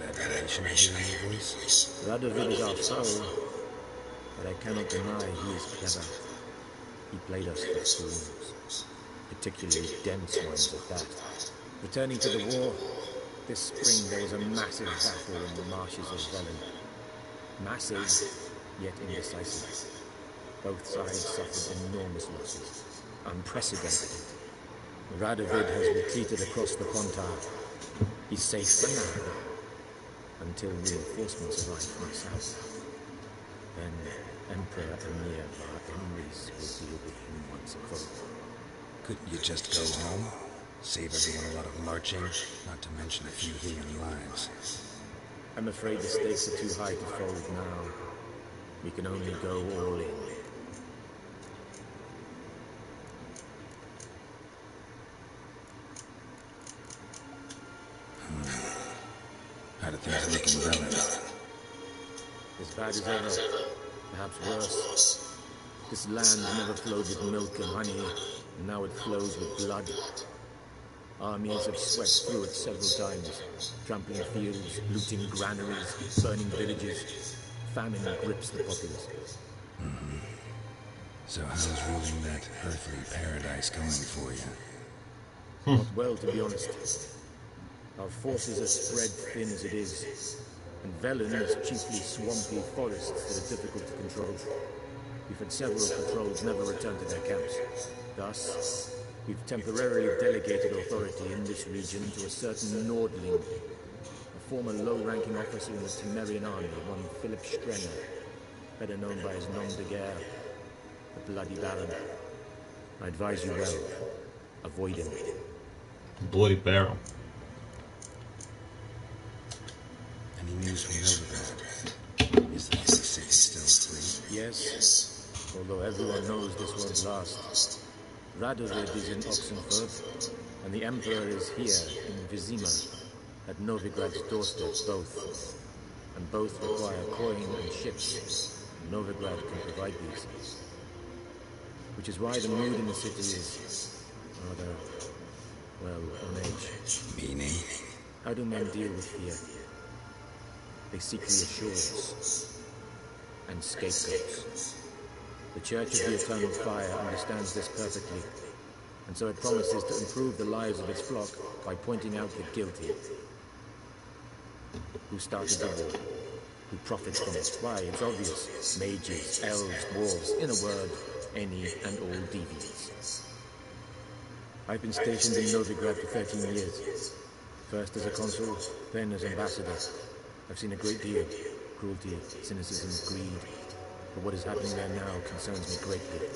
That adoration I hear in your voice? Radovid is our foe, but I cannot deny he is clever. He played us for fools, particularly dense ones at that. Returning to the war, this spring there was a massive battle in the marshes of Velen. Massive, yet indecisive. Both sides suffered enormous losses, unprecedented. Radovid has retreated across the Pontar. He's safe for now, until reinforcements arrive from the south. Then Emperor Emhyr var Emreis will deal with him once and for all. Couldn't you just go home? Save everyone a lot of marching, not to mention a few human lives. I'm afraid the stakes are too high to fold now. We can only go all in. Hmm. How do things look in Velen? As bad as ever, perhaps worse. This land never flowed with milk and honey, and now it flows with blood. Armies have swept through it several times, trampling fields, looting granaries, burning villages. Famine grips the populace. Mm-hmm. So how's ruling that earthly paradise going for you? Not well, to be honest. Our forces are spread thin as it is, and Velen is chiefly swampy forests that are difficult to control. We've had several patrols never return to their camps. Thus, we've temporarily delegated authority in this region to a certain Nordling, a former low-ranking officer in the Temerian army, one Phillip Strenger, better known by his nom de guerre, the Bloody Baron. I advise you well. Avoid him. Bloody barrel. Any news from Novigrad? Is the city still free? Yes, although everyone knows this won't last. Radovid is in Oxenfurt, and the Emperor is here in Vizima, at Novigrad's doorstep, both. And both require coin and ships. Novigrad can provide these. Which is why the mood in the city is rather, well, on edge. Meaning? How do men deal with fear? They seek reassurance and scapegoats. The Church of the Eternal Fire understands this perfectly, and so it promises to improve the lives of its flock by pointing out the guilty. Who started the war? Who profits from it? Why, it's obvious. Mages, elves, dwarves, in a word, any and all deviants. I've been stationed in Novigrad for 13 years. First as a consul, then as ambassador. I've seen a great deal. Cruelty, cynicism, greed. But what is happening there now concerns me greatly.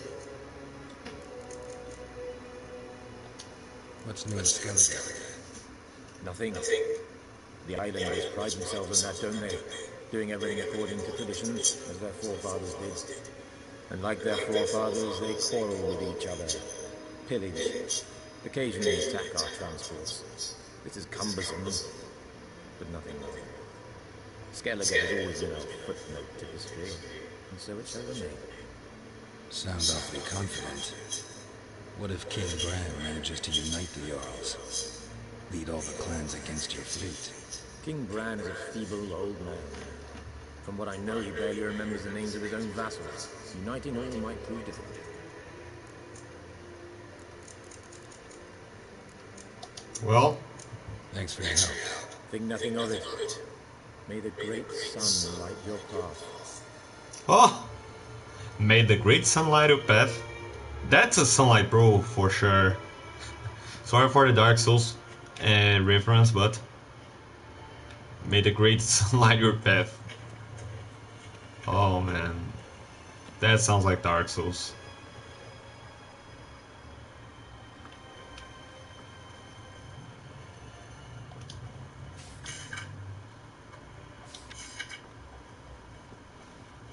What's new in Skellige? Nothing. The islanders pride themselves on that, don't they? Doing everything according to tradition, as their forefathers did. And like their forefathers, they quarrel with each other. Pillage. Occasionally attack our transports. This is cumbersome, but nothing more. Skellige has always been a footnote to history, and so it shall remain. Sound awfully confident. What if King Bran manages to unite the Jarls? Lead all the clans against your fleet? King Bran is a feeble old man. From what I know, he barely remembers the names of his own vassals. Uniting all might prove difficult. Well, Thanks for your help. Think nothing of it. May the great sun light your path. oh, made the great sunlight your path. That's a sunlight bro for sure. Sorry for the Dark Souls uh, reference, but made the great sunlight your path. Oh man, that sounds like Dark Souls.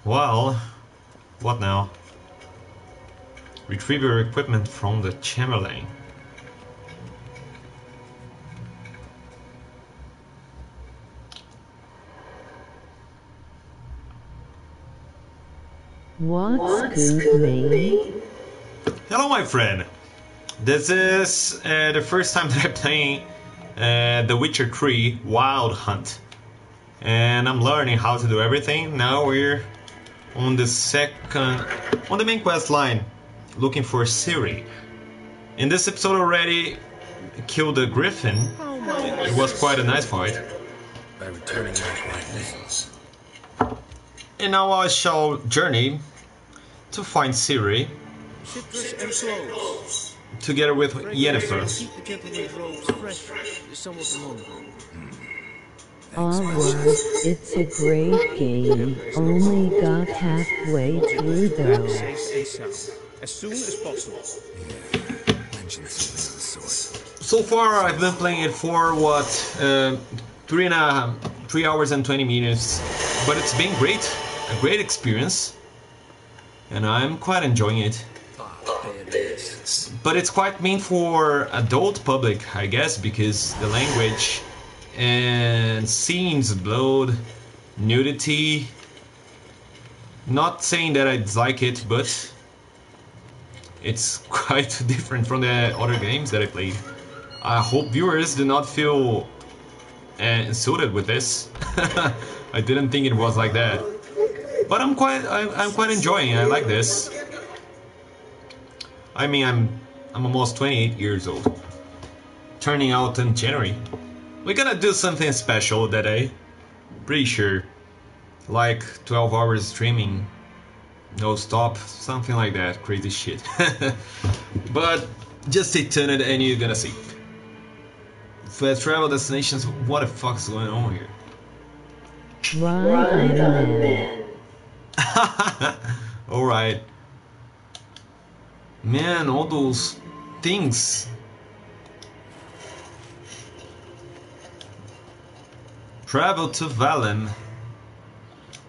Well, what now? Retrieve your equipment from the Chamberlain. What's good. Hello, my friend. This is uh, the first time that I'm playing uh, The Witcher 3 Wild Hunt. And I'm learning how to do everything. Now we're on the second, on the main quest line, looking for Ciri. In this episode already killed a griffin. It was quite a nice fight. By returning my license. And now I shall journey to find Ciri. Citrus and cloves. together with Yennefer. Keep the gentleman's robes fresh. Somewhat among Alright, it's a great game. Only got halfway through though. Safe and sound. As soon as possible. So far, I've been playing it for what uh, three and a three hours and twenty minutes, but it's been great, a great experience, and I'm quite enjoying it. But it's quite mean for adult public, I guess, because the language and scenes, blood, nudity. Not saying that I dislike it, but it's quite different from the other games that I played. I hope viewers do not feel uh, insulted with this. I didn't think it was like that, but I'm quite I, I'm quite enjoying. I like this. I mean, I'm I'm almost 28 years old, turning out in January. We're gonna do something special that day, pretty sure, like 12 hours streaming, no stop, something like that, crazy shit. but just stay tuned and you're gonna see. Fast travel destinations, what the fuck's going on here? Right in a minute. Alright. Man, all those things. Travel to Velen.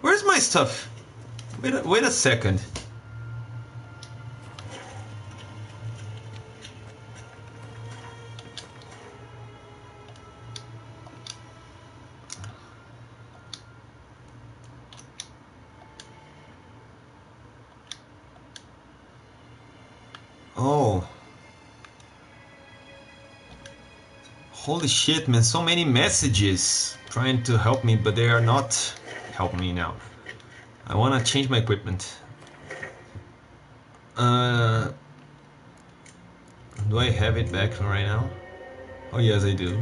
Where's my stuff? Wait a, wait a second. Oh. Holy shit, man, so many messages trying to help me, but they are not helping me now. I want to change my equipment. Uh, do I have it back right now? Oh, yes, I do.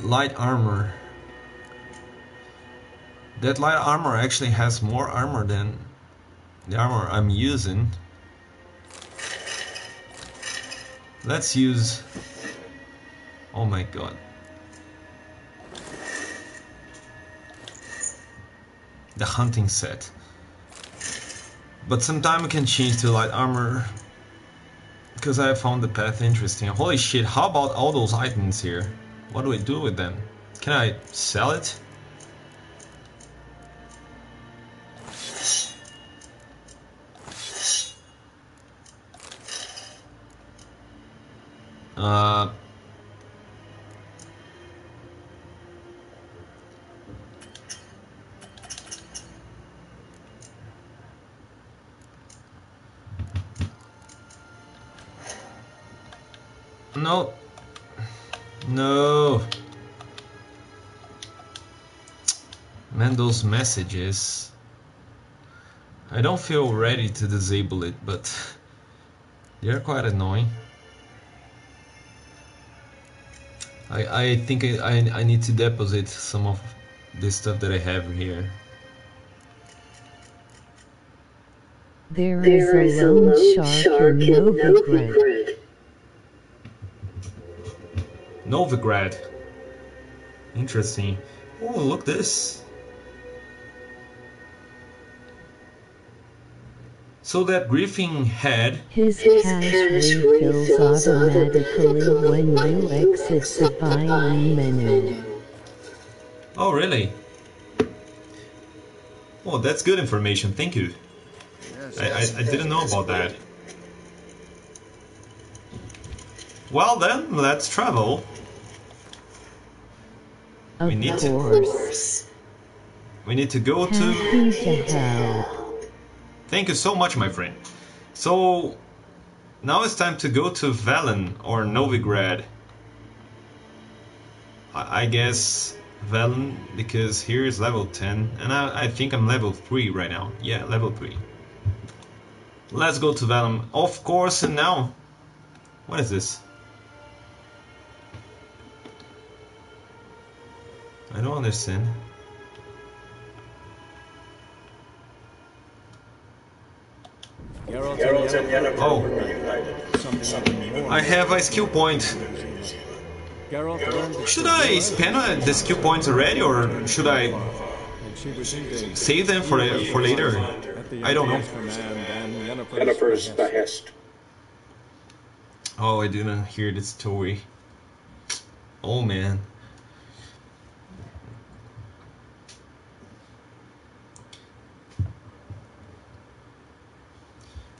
Light armor. That light armor actually has more armor than the armor I'm using. Let's use. Oh my god. The hunting set. But sometime I can change to light armor. Because I found the path interesting. Holy shit, how about all those items here? What do I do with them? Can I sell it? Uh, no. No. Man, those messages. I don't feel ready to disable it, but they're quite annoying. I, I think I, I, need to deposit some of the stuff that I have here. There is a lone shark in Novigrad. Novigrad. Interesting. Oh, look this. So that Griffin head. His cash refills automatically when you exit the buying menu. Oh, really? Oh, that's good information. Thank you. I, I, I didn't know about that. Well then, let's travel. Of we need course. to. We need to go to. To. Thank you so much, my friend. So now it's time to go to Velen or Novigrad. I, I guess Velen because here is level 10 and I, I think I'm level 3 right now. Yeah, level 3. Let's go to Velen. Of course, and now. What is this? I don't understand. Geralt and Yennefer Oh. were reunited. Something even more. I have a skill point. Should I spend the skill points already, or should I and she was in danger. save them for for later? I don't know. Emperor's command and Yennefer's behest. behest. Oh, I didn't hear this story. Oh man.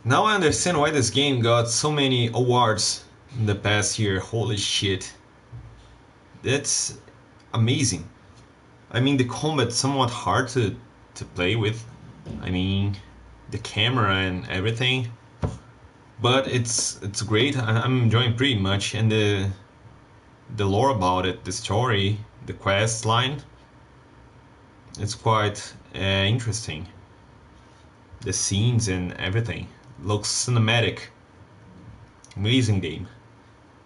Now I understand why this game got so many awards in the past year. Holy shit. That's amazing. I mean, the combat's somewhat hard to, to play with. I mean, the camera and everything but it's it's great. I'm enjoying pretty much, and the the lore about it, the story, the quest line, it's quite uh, interesting. The scenes and everything looks cinematic. Amazing game.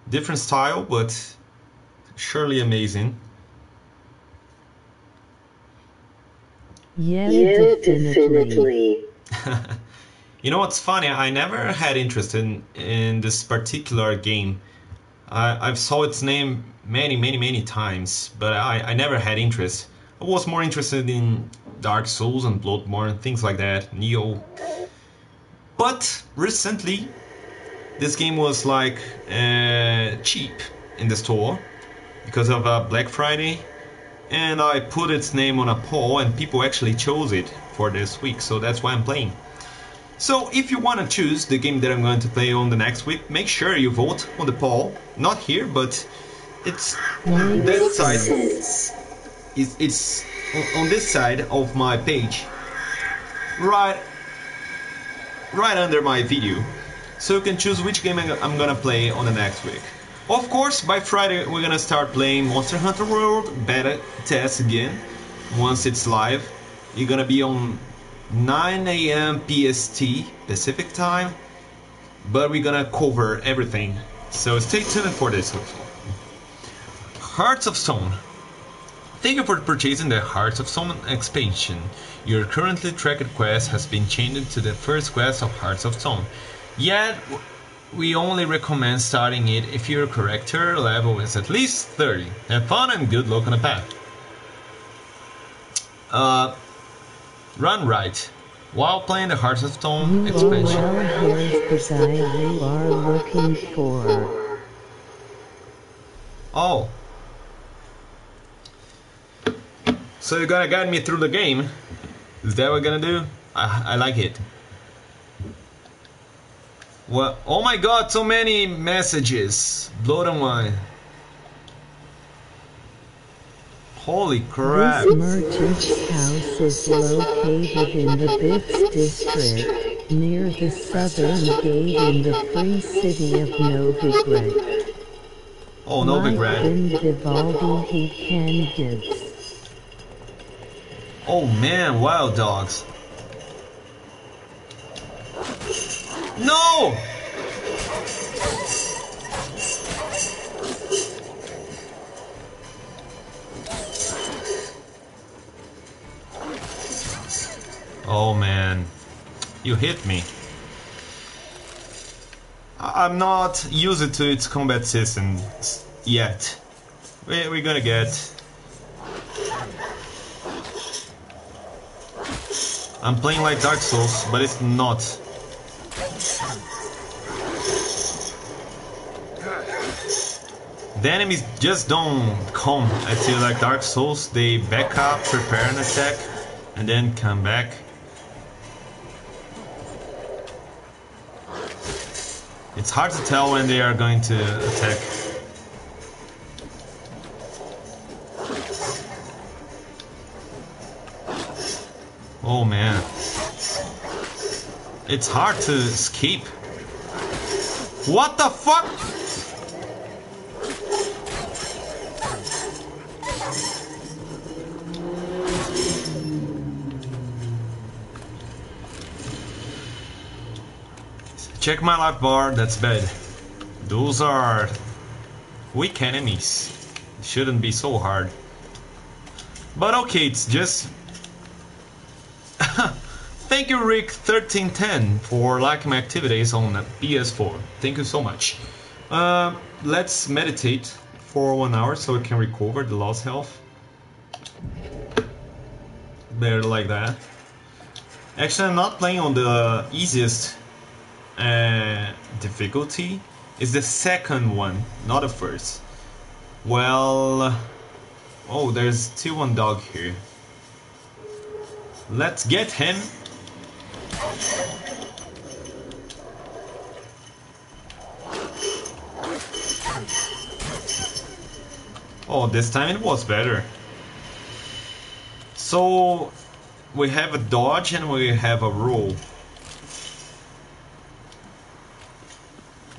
Different style, but surely amazing. Yeah, Yeah, definitely. definitely. You know what's funny? I never had interest in, in this particular game. I, I've saw its name many, many, many times, but I, I never had interest. I was more interested in Dark Souls and Bloodborne, things like that, Nioh. But recently, this game was like uh, cheap in the store because of uh, Black Friday, and I put its name on a poll, and people actually chose it for this week, so that's why I'm playing. So if you want to choose the game that I'm going to play on the next week, make sure you vote on the poll. Not here, but it's on this side. It's, it's on- on this side of my page, right, right under my video. So you can choose which game I'm gonna play on the next week. Of course, by Friday we're gonna start playing Monster Hunter World beta test again. Once it's live, you're gonna be on 9 a.m. PST Pacific time, but we're gonna cover everything. So stay tuned for this. Hearts of Stone. Thank you for purchasing the Hearts of Stone expansion. Your currently tracked quest has been changed to the first quest of Hearts of Stone. Yet, we only recommend starting it if your character level is at least 30. Have fun and good luck on the path. Uh, run right. While playing the Hearts of Stone You expansion. well, here's the you are looking for. Oh. So you're gonna guide me through the game? Is that what we're gonna do? I, I like it. Well, oh my god, so many messages. Blood and wine. Holy crap. This merchant's house is located in the Bits district, near the southern gate in the free city of Novigrad. Oh, Novigrad. in Vivaldi he can gives. Oh man, wild dogs. No! Oh man, you hit me. I'm not used to its combat system yet. We- We're gonna get I'm playing like Dark Souls, but it's not. The enemies just don't come at you like Dark Souls. They back up, prepare an attack, and then come back. It's hard to tell when they are going to attack. Oh man. It's hard to escape. What the fuck? Check my life bar, that's bad. Those are weak enemies. Shouldn't be so hard. But okay, it's just Thank you, Rick1310, for liking my activities on PS4. Thank you so much. Uh, let's meditate for one hour so we can recover the lost health. Better like that. Actually, I'm not playing on the easiest uh, difficulty. It's the second one, not the first. Well, oh, there's still one dog here. Let's get him. Oh, this time it was better. So we have a dodge and we have a roll.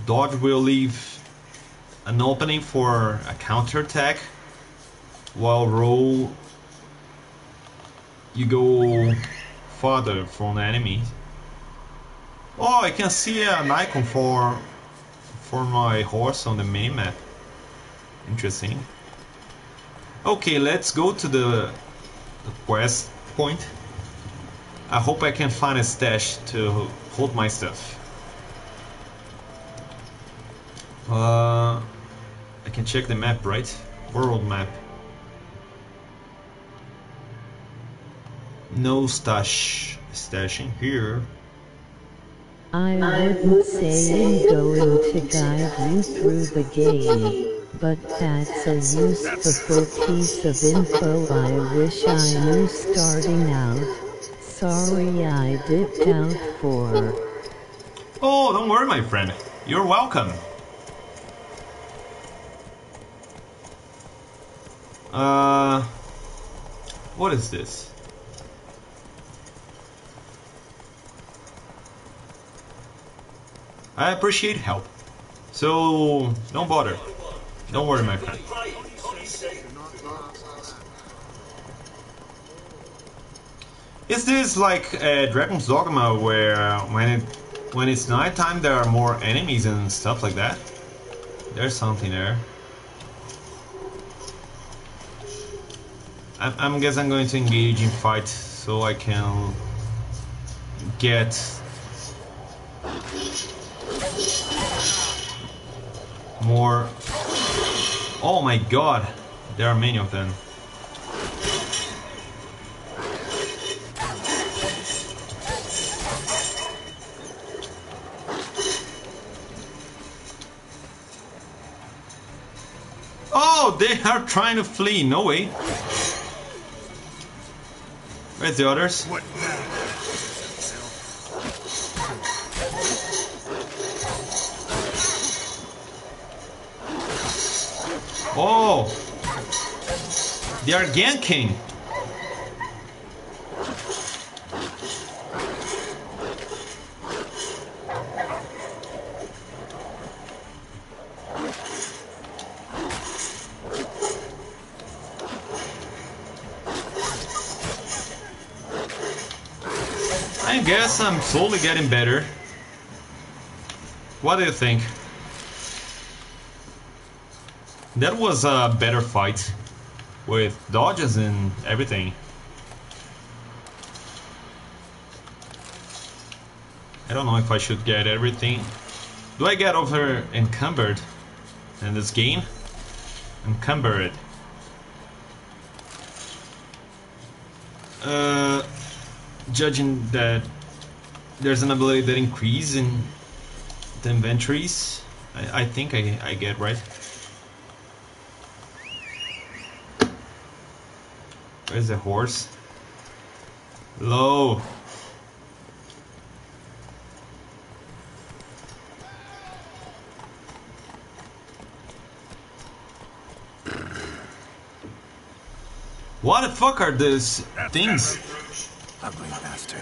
Dodge will leave an opening for a counterattack, while roll you go farther from the enemy. Oh, I can see an icon for for my horse on the minimap. Interesting. Okay, let's go to the, the quest point. I hope I can find a stash to hold my stuff. Uh, I can check the map, right? World map. No stash stashing here. I wouldn't say I'm going to guide you through the game, but that's a useful piece of info I wish I knew starting out. Sorry I dipped out for. Oh, don't worry, my friend. You're welcome. Uh, what is this? I appreciate help. So, don't bother. Don't worry, my friend. Is this like uh, Dragon's Dogma where when it when it's nighttime there are more enemies and stuff like that? There's something there. I, I'm guess I'm going to engage in fight so I can get more. Oh my god, there are many of them. Oh, they are trying to flee. No way. Where's the others? What Oh! They are ganking! I guess I'm slowly getting better. What do you think? That was a better fight with dodges and everything. I don't know if I should get everything. Do I get over encumbered in this game? Encumbered. Uh, judging that there's an ability that increase in the inventories, I, I think I, I get right. Where's the horse? Low. What the fuck are these things? Ugly bastard.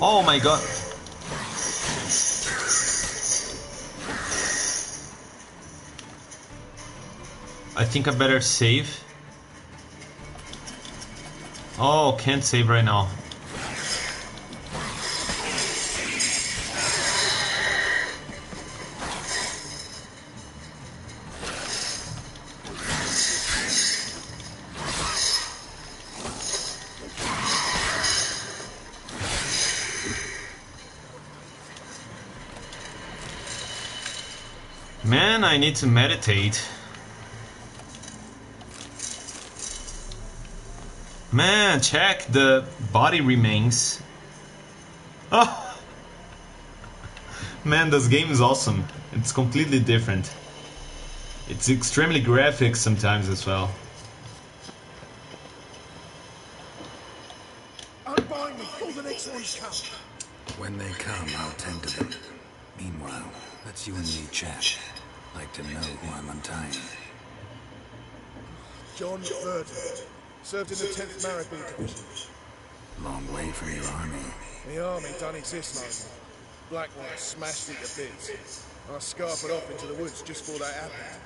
Oh my god. I think I better save. Oh, can't save right now. Man, I need to meditate. Man, check the body remains. Oh! Man, this game is awesome. It's completely different. It's extremely graphic sometimes as well. Unbind me before the next ones come. When they come, I'll tend to them. Meanwhile, let's you and me chat. Like to know who I'm untying. John Burton. Served in the 10th Maribor Division. Long way from your army. The army don't exist no more. Blackwell smashed it to bits. I scarpered off into the woods just before that happened.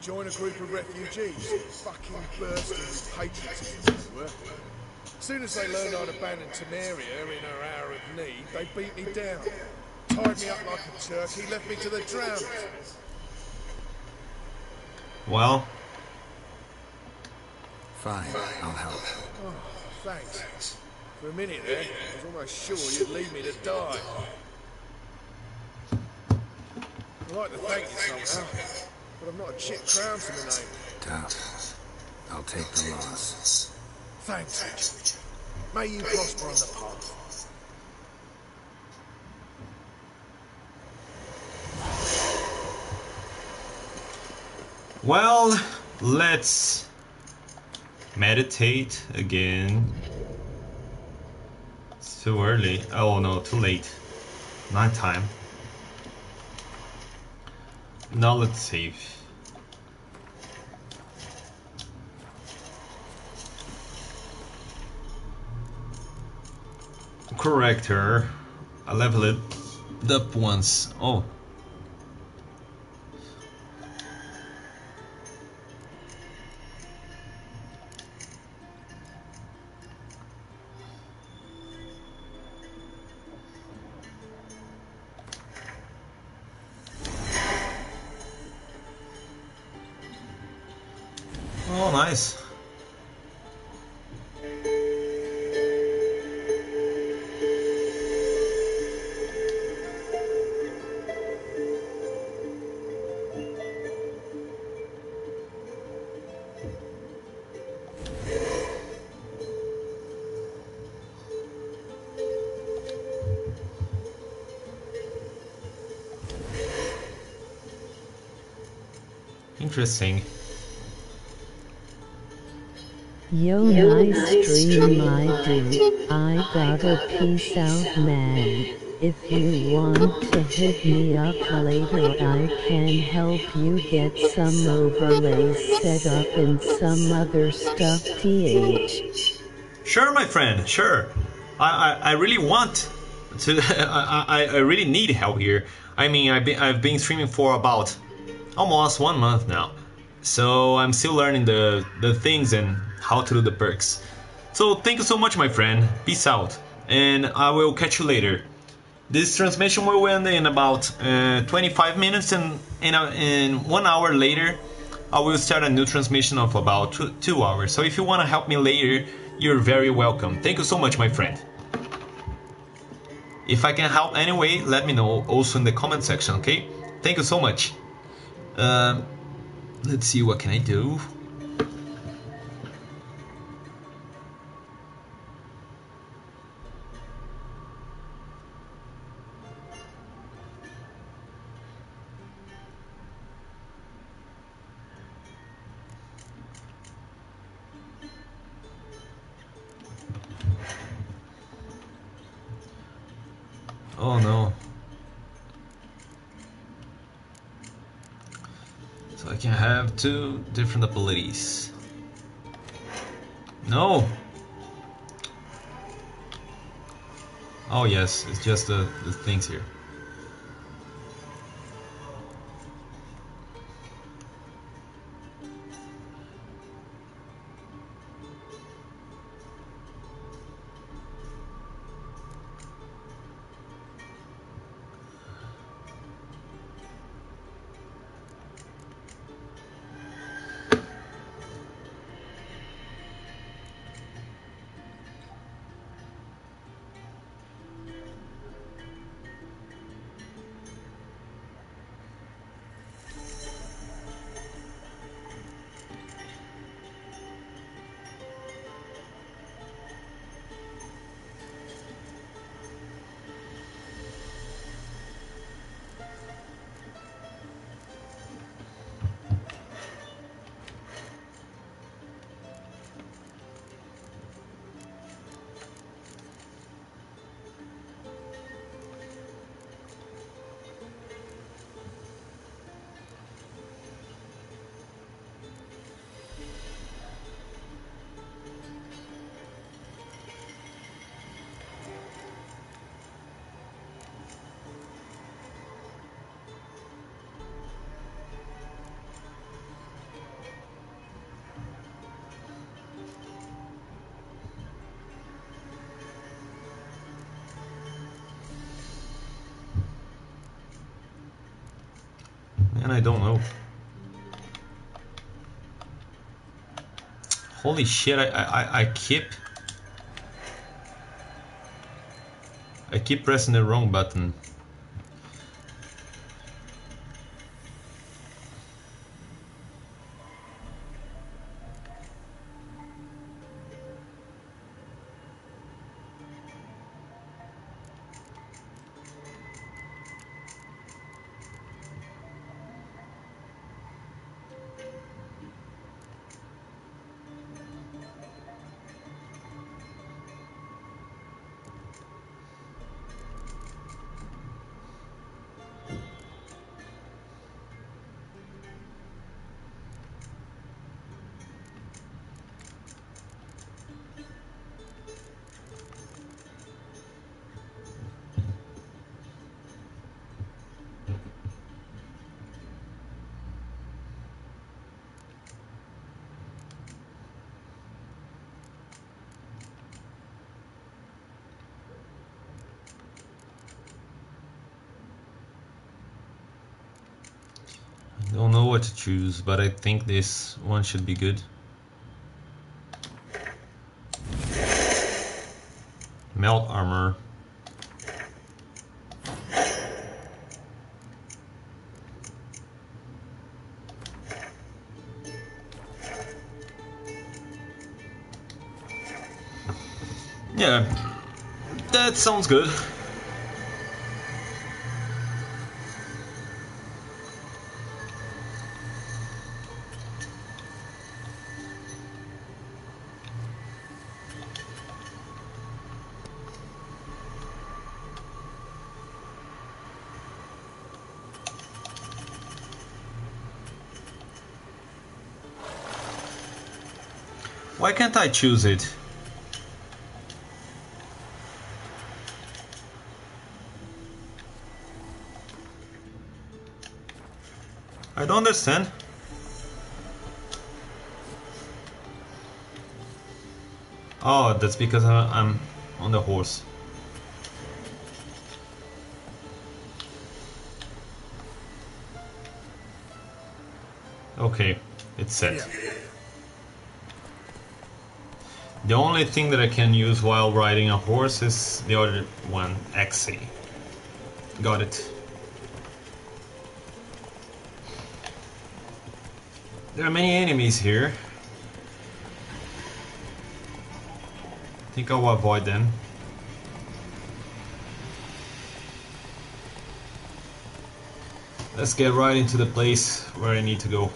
Join a group of refugees. Fucking bursting with patriotism they were. As soon as they learned I'd abandoned Temeria in her hour of need, they beat me down. Tied me up like a turkey, left me to the drowners. Well, Fine, I'll help. Oh, thanks. For a minute there, I was almost sure you'd leave me to die. I'd like to thank you somehow, but I'm not a chip crown to my name. Tough. I'll take the loss. Thanks, Richard. May you prosper on the path. well, let's meditate again. It's too early. Oh no, too late. Night time. Now let's save. Corrector. I level it up once. Oh. nice. Interesting. Yo, nice stream, I do. I got a peace out, man. If you want to hit me up later, I can help you get some overlays set up and some other stuff, th. Sure, my friend. Sure. I, I, I really want to. I, I, I really need help here. I mean, I've been, I've been streaming for about almost one month now, so I'm still learning the the things and how to do the perks. So thank you so much, my friend. Peace out, and I will catch you later. This transmission will end in about uh, 25 minutes, and in, a, in one hour later, I will start a new transmission of about two, two hours. So if you want to help me later, you're very welcome. Thank you so much, my friend. If I can help anyway, let me know also in the comment section, okay? Thank you so much. Um, let's see, what can I do? Two different abilities. No! Oh yes, it's just the, the things here. I don't know. Holy shit, I, I, I keep... I keep pressing the wrong button. Choose, but I think this one should be good. Melt armor. Yeah, that sounds good. Can't I choose it? I don't understand. Oh, that's because I'm on the horse. Okay, it's set. The only thing that I can use while riding a horse is the other one, XC. Got it. There are many enemies here. I think I'll avoid them. Let's get right into the place where I need to go.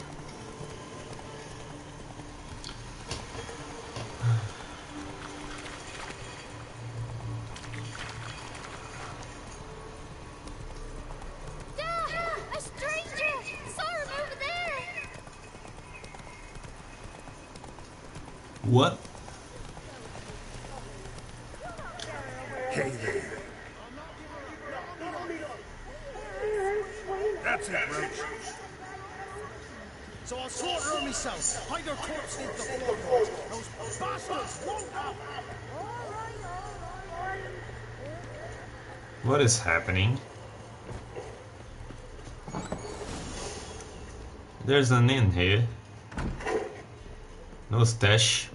There's an inn here. No stash.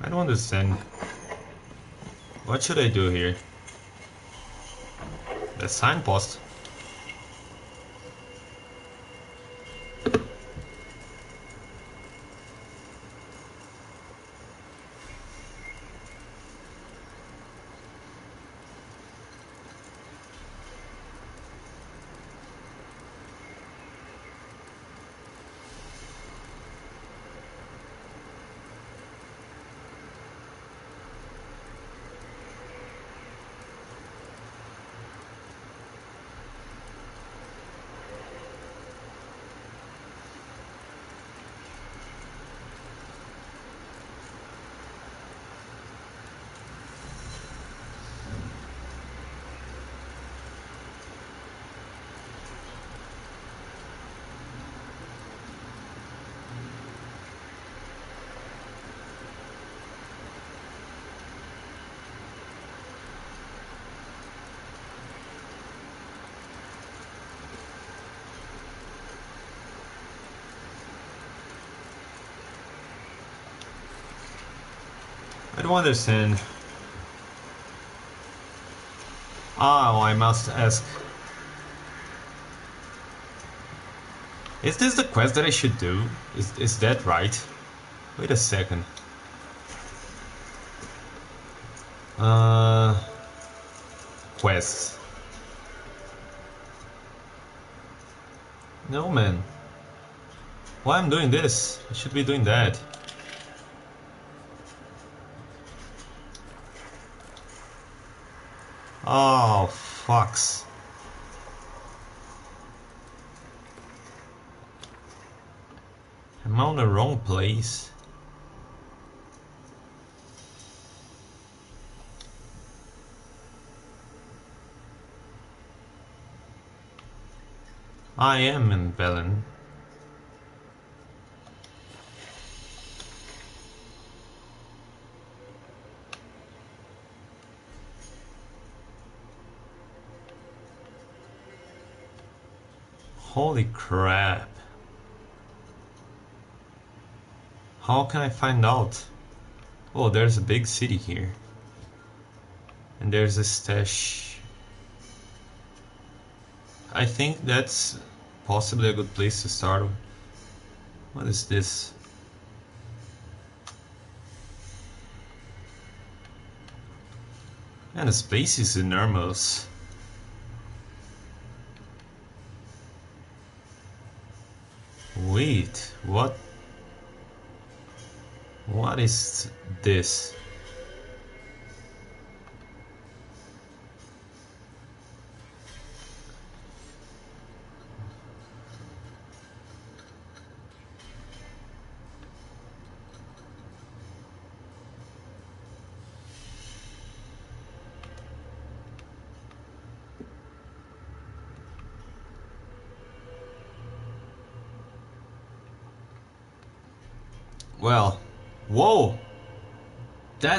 I don't understand. What should I do here? The signpost. I don't understand. Oh, I must ask. Is this the quest that I should do? Is, is that right? Wait a second. Uh, quests. No, man. Why I'm doing this? I should be doing that. Oh, fucks. I'm on the I am in Velen. Holy crap. How can I find out? Oh, there's a big city here. And there's a stash. I think that's possibly a good place to start. What is this? And this place is enormous. Is this?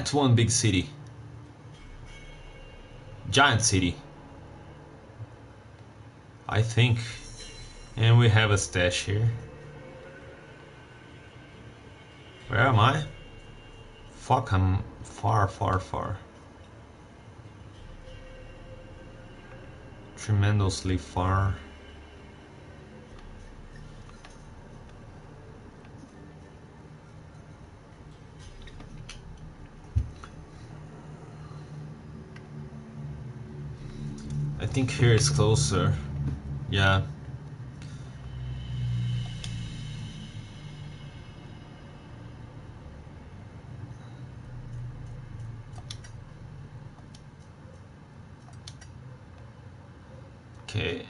That's one big city. Giant city. I think. And we have a stash here. Where am I? Fuck, I'm far, far, far. Tremendously far. Think here is closer. Yeah. Okay.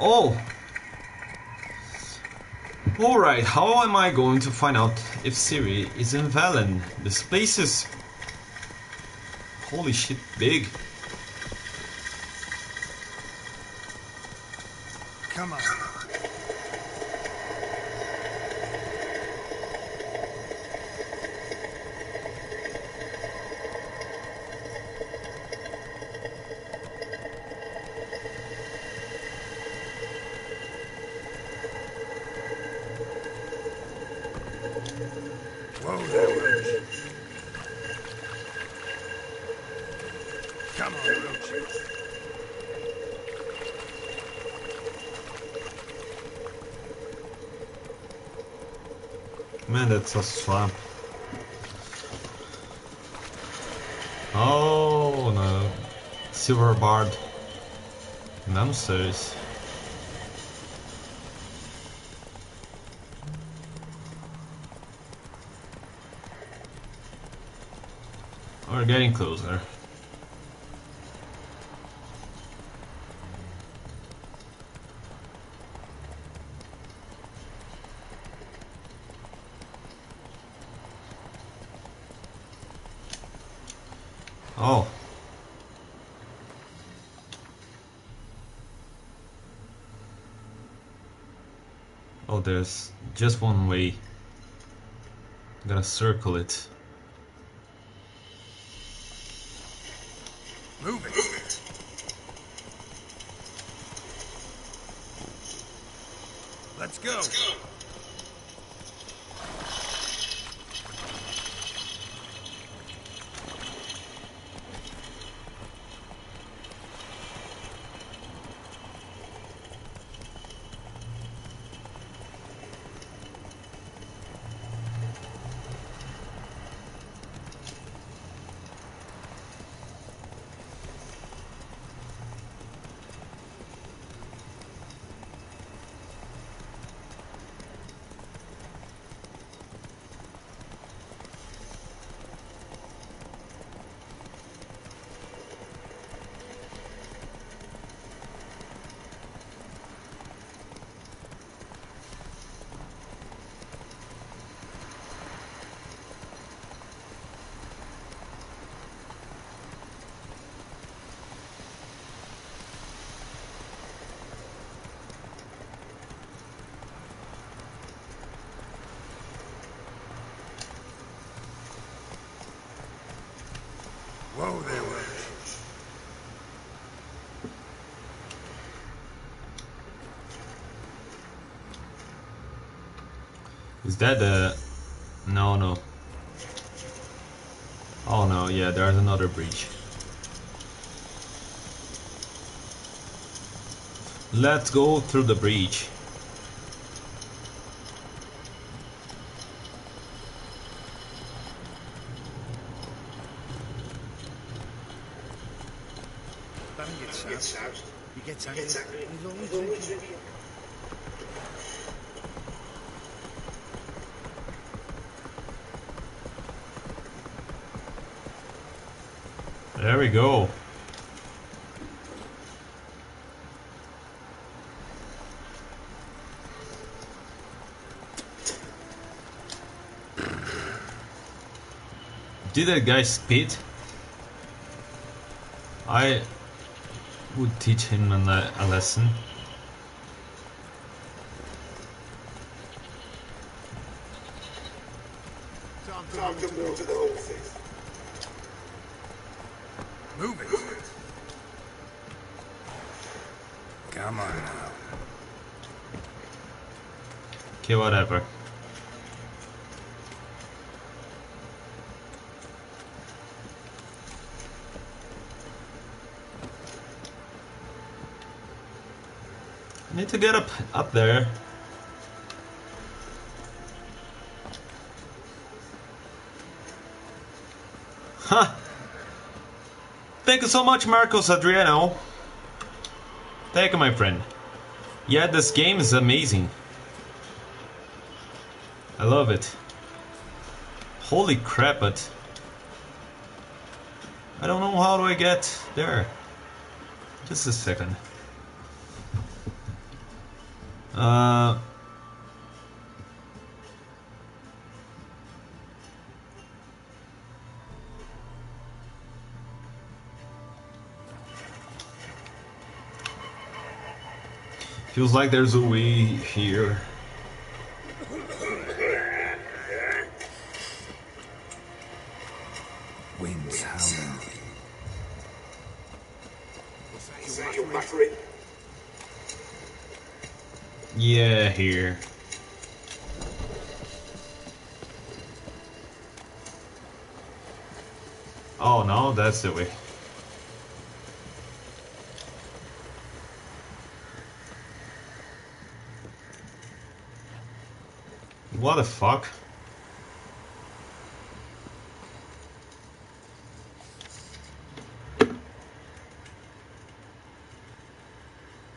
Oh! Alright, how am I going to find out if Ciri is in Velen? This place is... Holy shit, big. Come on. Whoa there, Roach. Come on, Roach. That's a swamp. Oh no. Silver Bard. Monsters. We're getting closer. Oh. Oh, there's just one way. Gotta circle it. Move it. Let's go. Whoa there, Roach. Is that the... No, no. Oh no, yeah, there's another breach. Let's go through the breach. Baron gets out. He gets angry. He's always drinking. There we go. Did that guy spit? I would teach him a, lesson. Time to water the horses. Move it. Come on now. Okay, whatever. To get up up there. Huh. Thank you so much, Marcos Adriano. Thank you, my friend. Yeah, this game is amazing. I love it. Holy crap, but I don't know how do I get there. Just a second. Uh, feels like there's a way here. Winds howling. Is that your muttering? Yeah, here. Oh no, that's the way. What the fuck?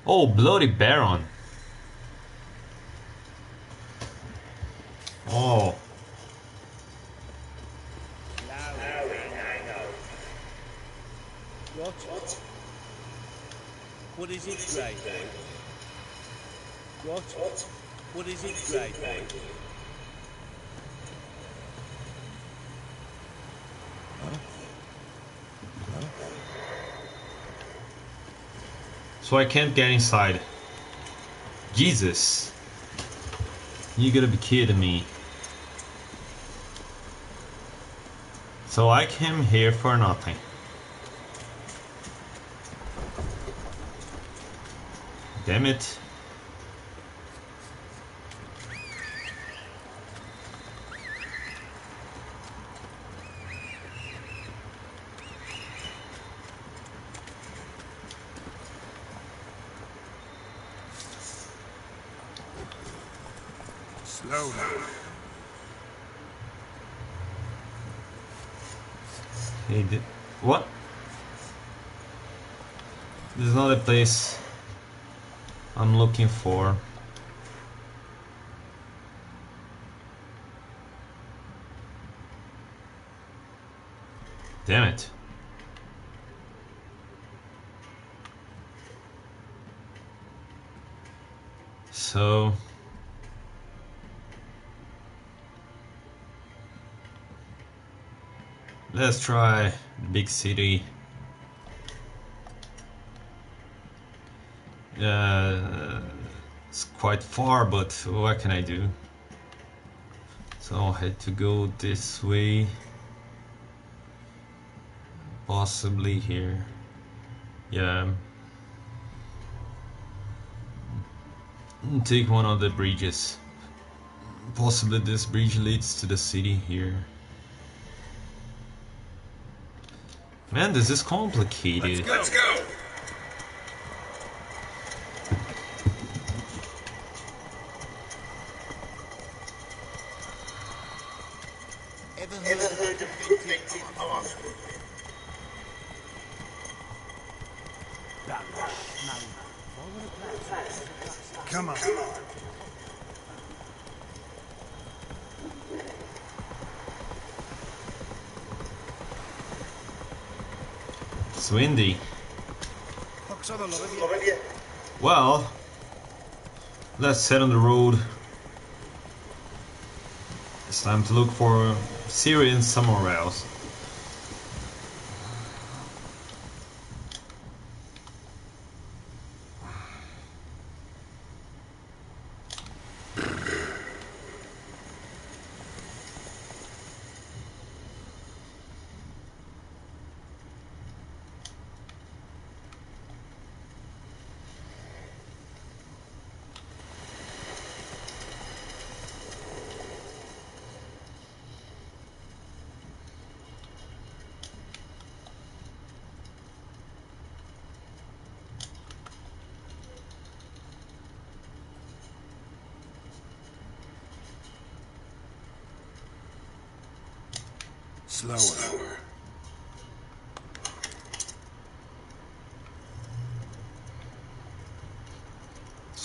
Oh, Bloody Baron. Oh, What? What is it, Grey Boy? What? What is it, Grey Boy? So I can't get inside. Jesus. You gotta be kidding me. So I came here for nothing. Damn it. Slow now. He did. What? There's not a place For. Damn it. So. Let's try big city. Uh, quite far, but what can I do? So I had to go this way. Possibly here. Yeah. Take one of the bridges. Possibly this bridge leads to the city here. Man, this is complicated. Let's go. Ever Ever heard of perfected art? Come on. It's windy. Well, let's head on the road. It's time to look for Syrians somewhere else.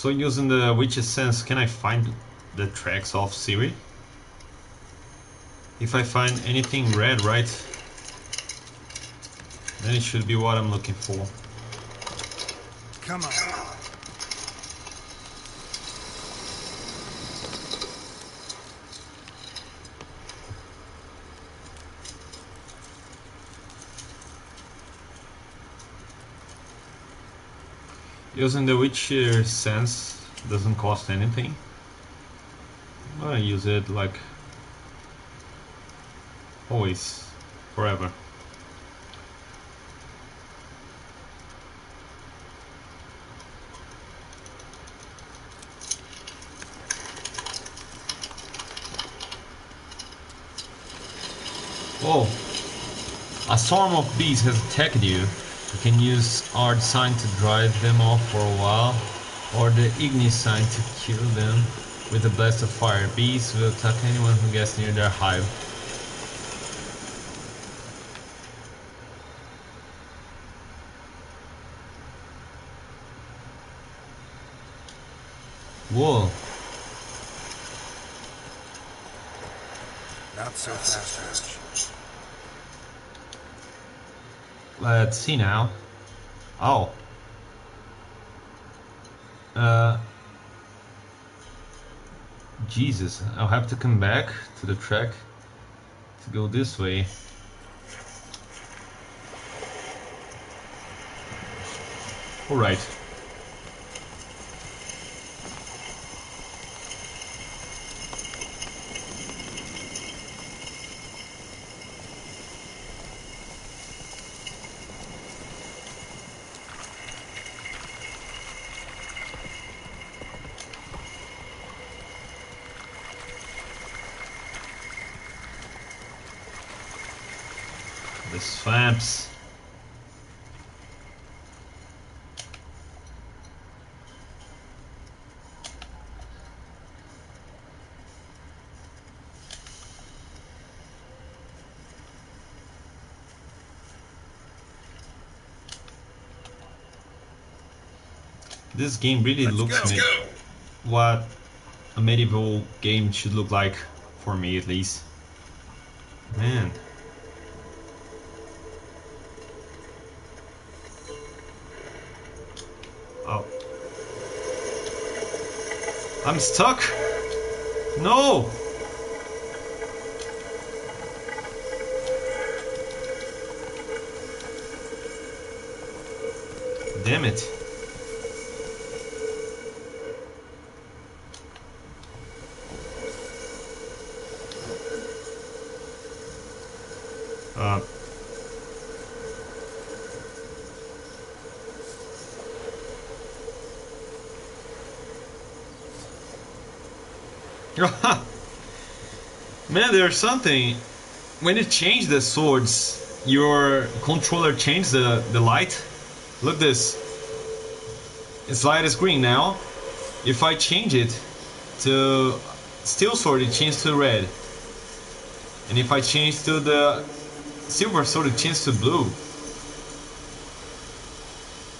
So using the witch's sense, can I find the tracks of Ciri? If I find anything red, right? Then it should be what I'm looking for. Come on. Using the Witcher uh, sense doesn't cost anything. I use it like always, forever. Oh, a swarm of bees has attacked you. You can use Aard sign to drive them off for a while, or the Ignis sign to kill them with a blast of fire. Bees will attack anyone who gets near their hive. Whoa, Not so fast. Let's see now. Oh. Uh. Jesus, I'll have to come back to the track to go this way. Alright. The swamps. This game really looks me what a medieval game should look like for me at least. Man. Oh. I'm stuck. No. Damn it. Uh, Man, there's something. When you change the swords, your controller changes the, the light. Look this. Its light is green now. If I change it to steel sword, it changes to red. And if I change to the silver sword, it changes to blue.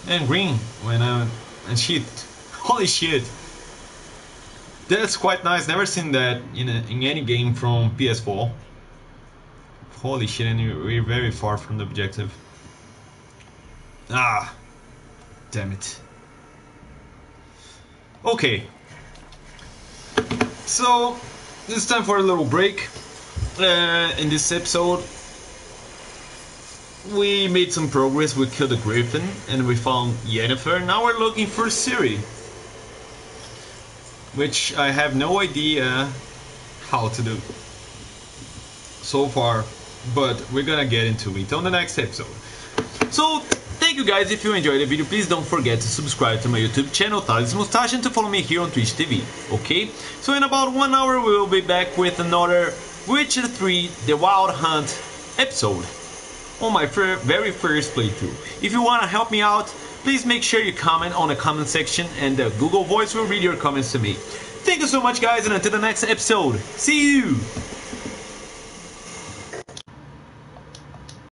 And green when I unsheathed. Holy shit! That's quite nice. Never seen that in a, in any game from PS4. Holy shit! And we're very far from the objective. Ah, damn it. Okay. So it's time for a little break. Uh, in this episode, we made some progress. We killed a griffin and we found Yennefer. Now we're looking for Ciri. Which I have no idea how to do so far, but we're gonna get into it on the next episode. So, thank you guys. If you enjoyed the video, please don't forget to subscribe to my YouTube channel, Thales Moustache, and to follow me here on Twitch TV. Okay? So, in about one hour, we will be back with another Witcher 3 The Wild Hunt episode on my very first playthrough. If you want to help me out, please make sure you comment on the comment section and the Google Voice will read your comments to me. Thank you so much guys and until the next episode, see you!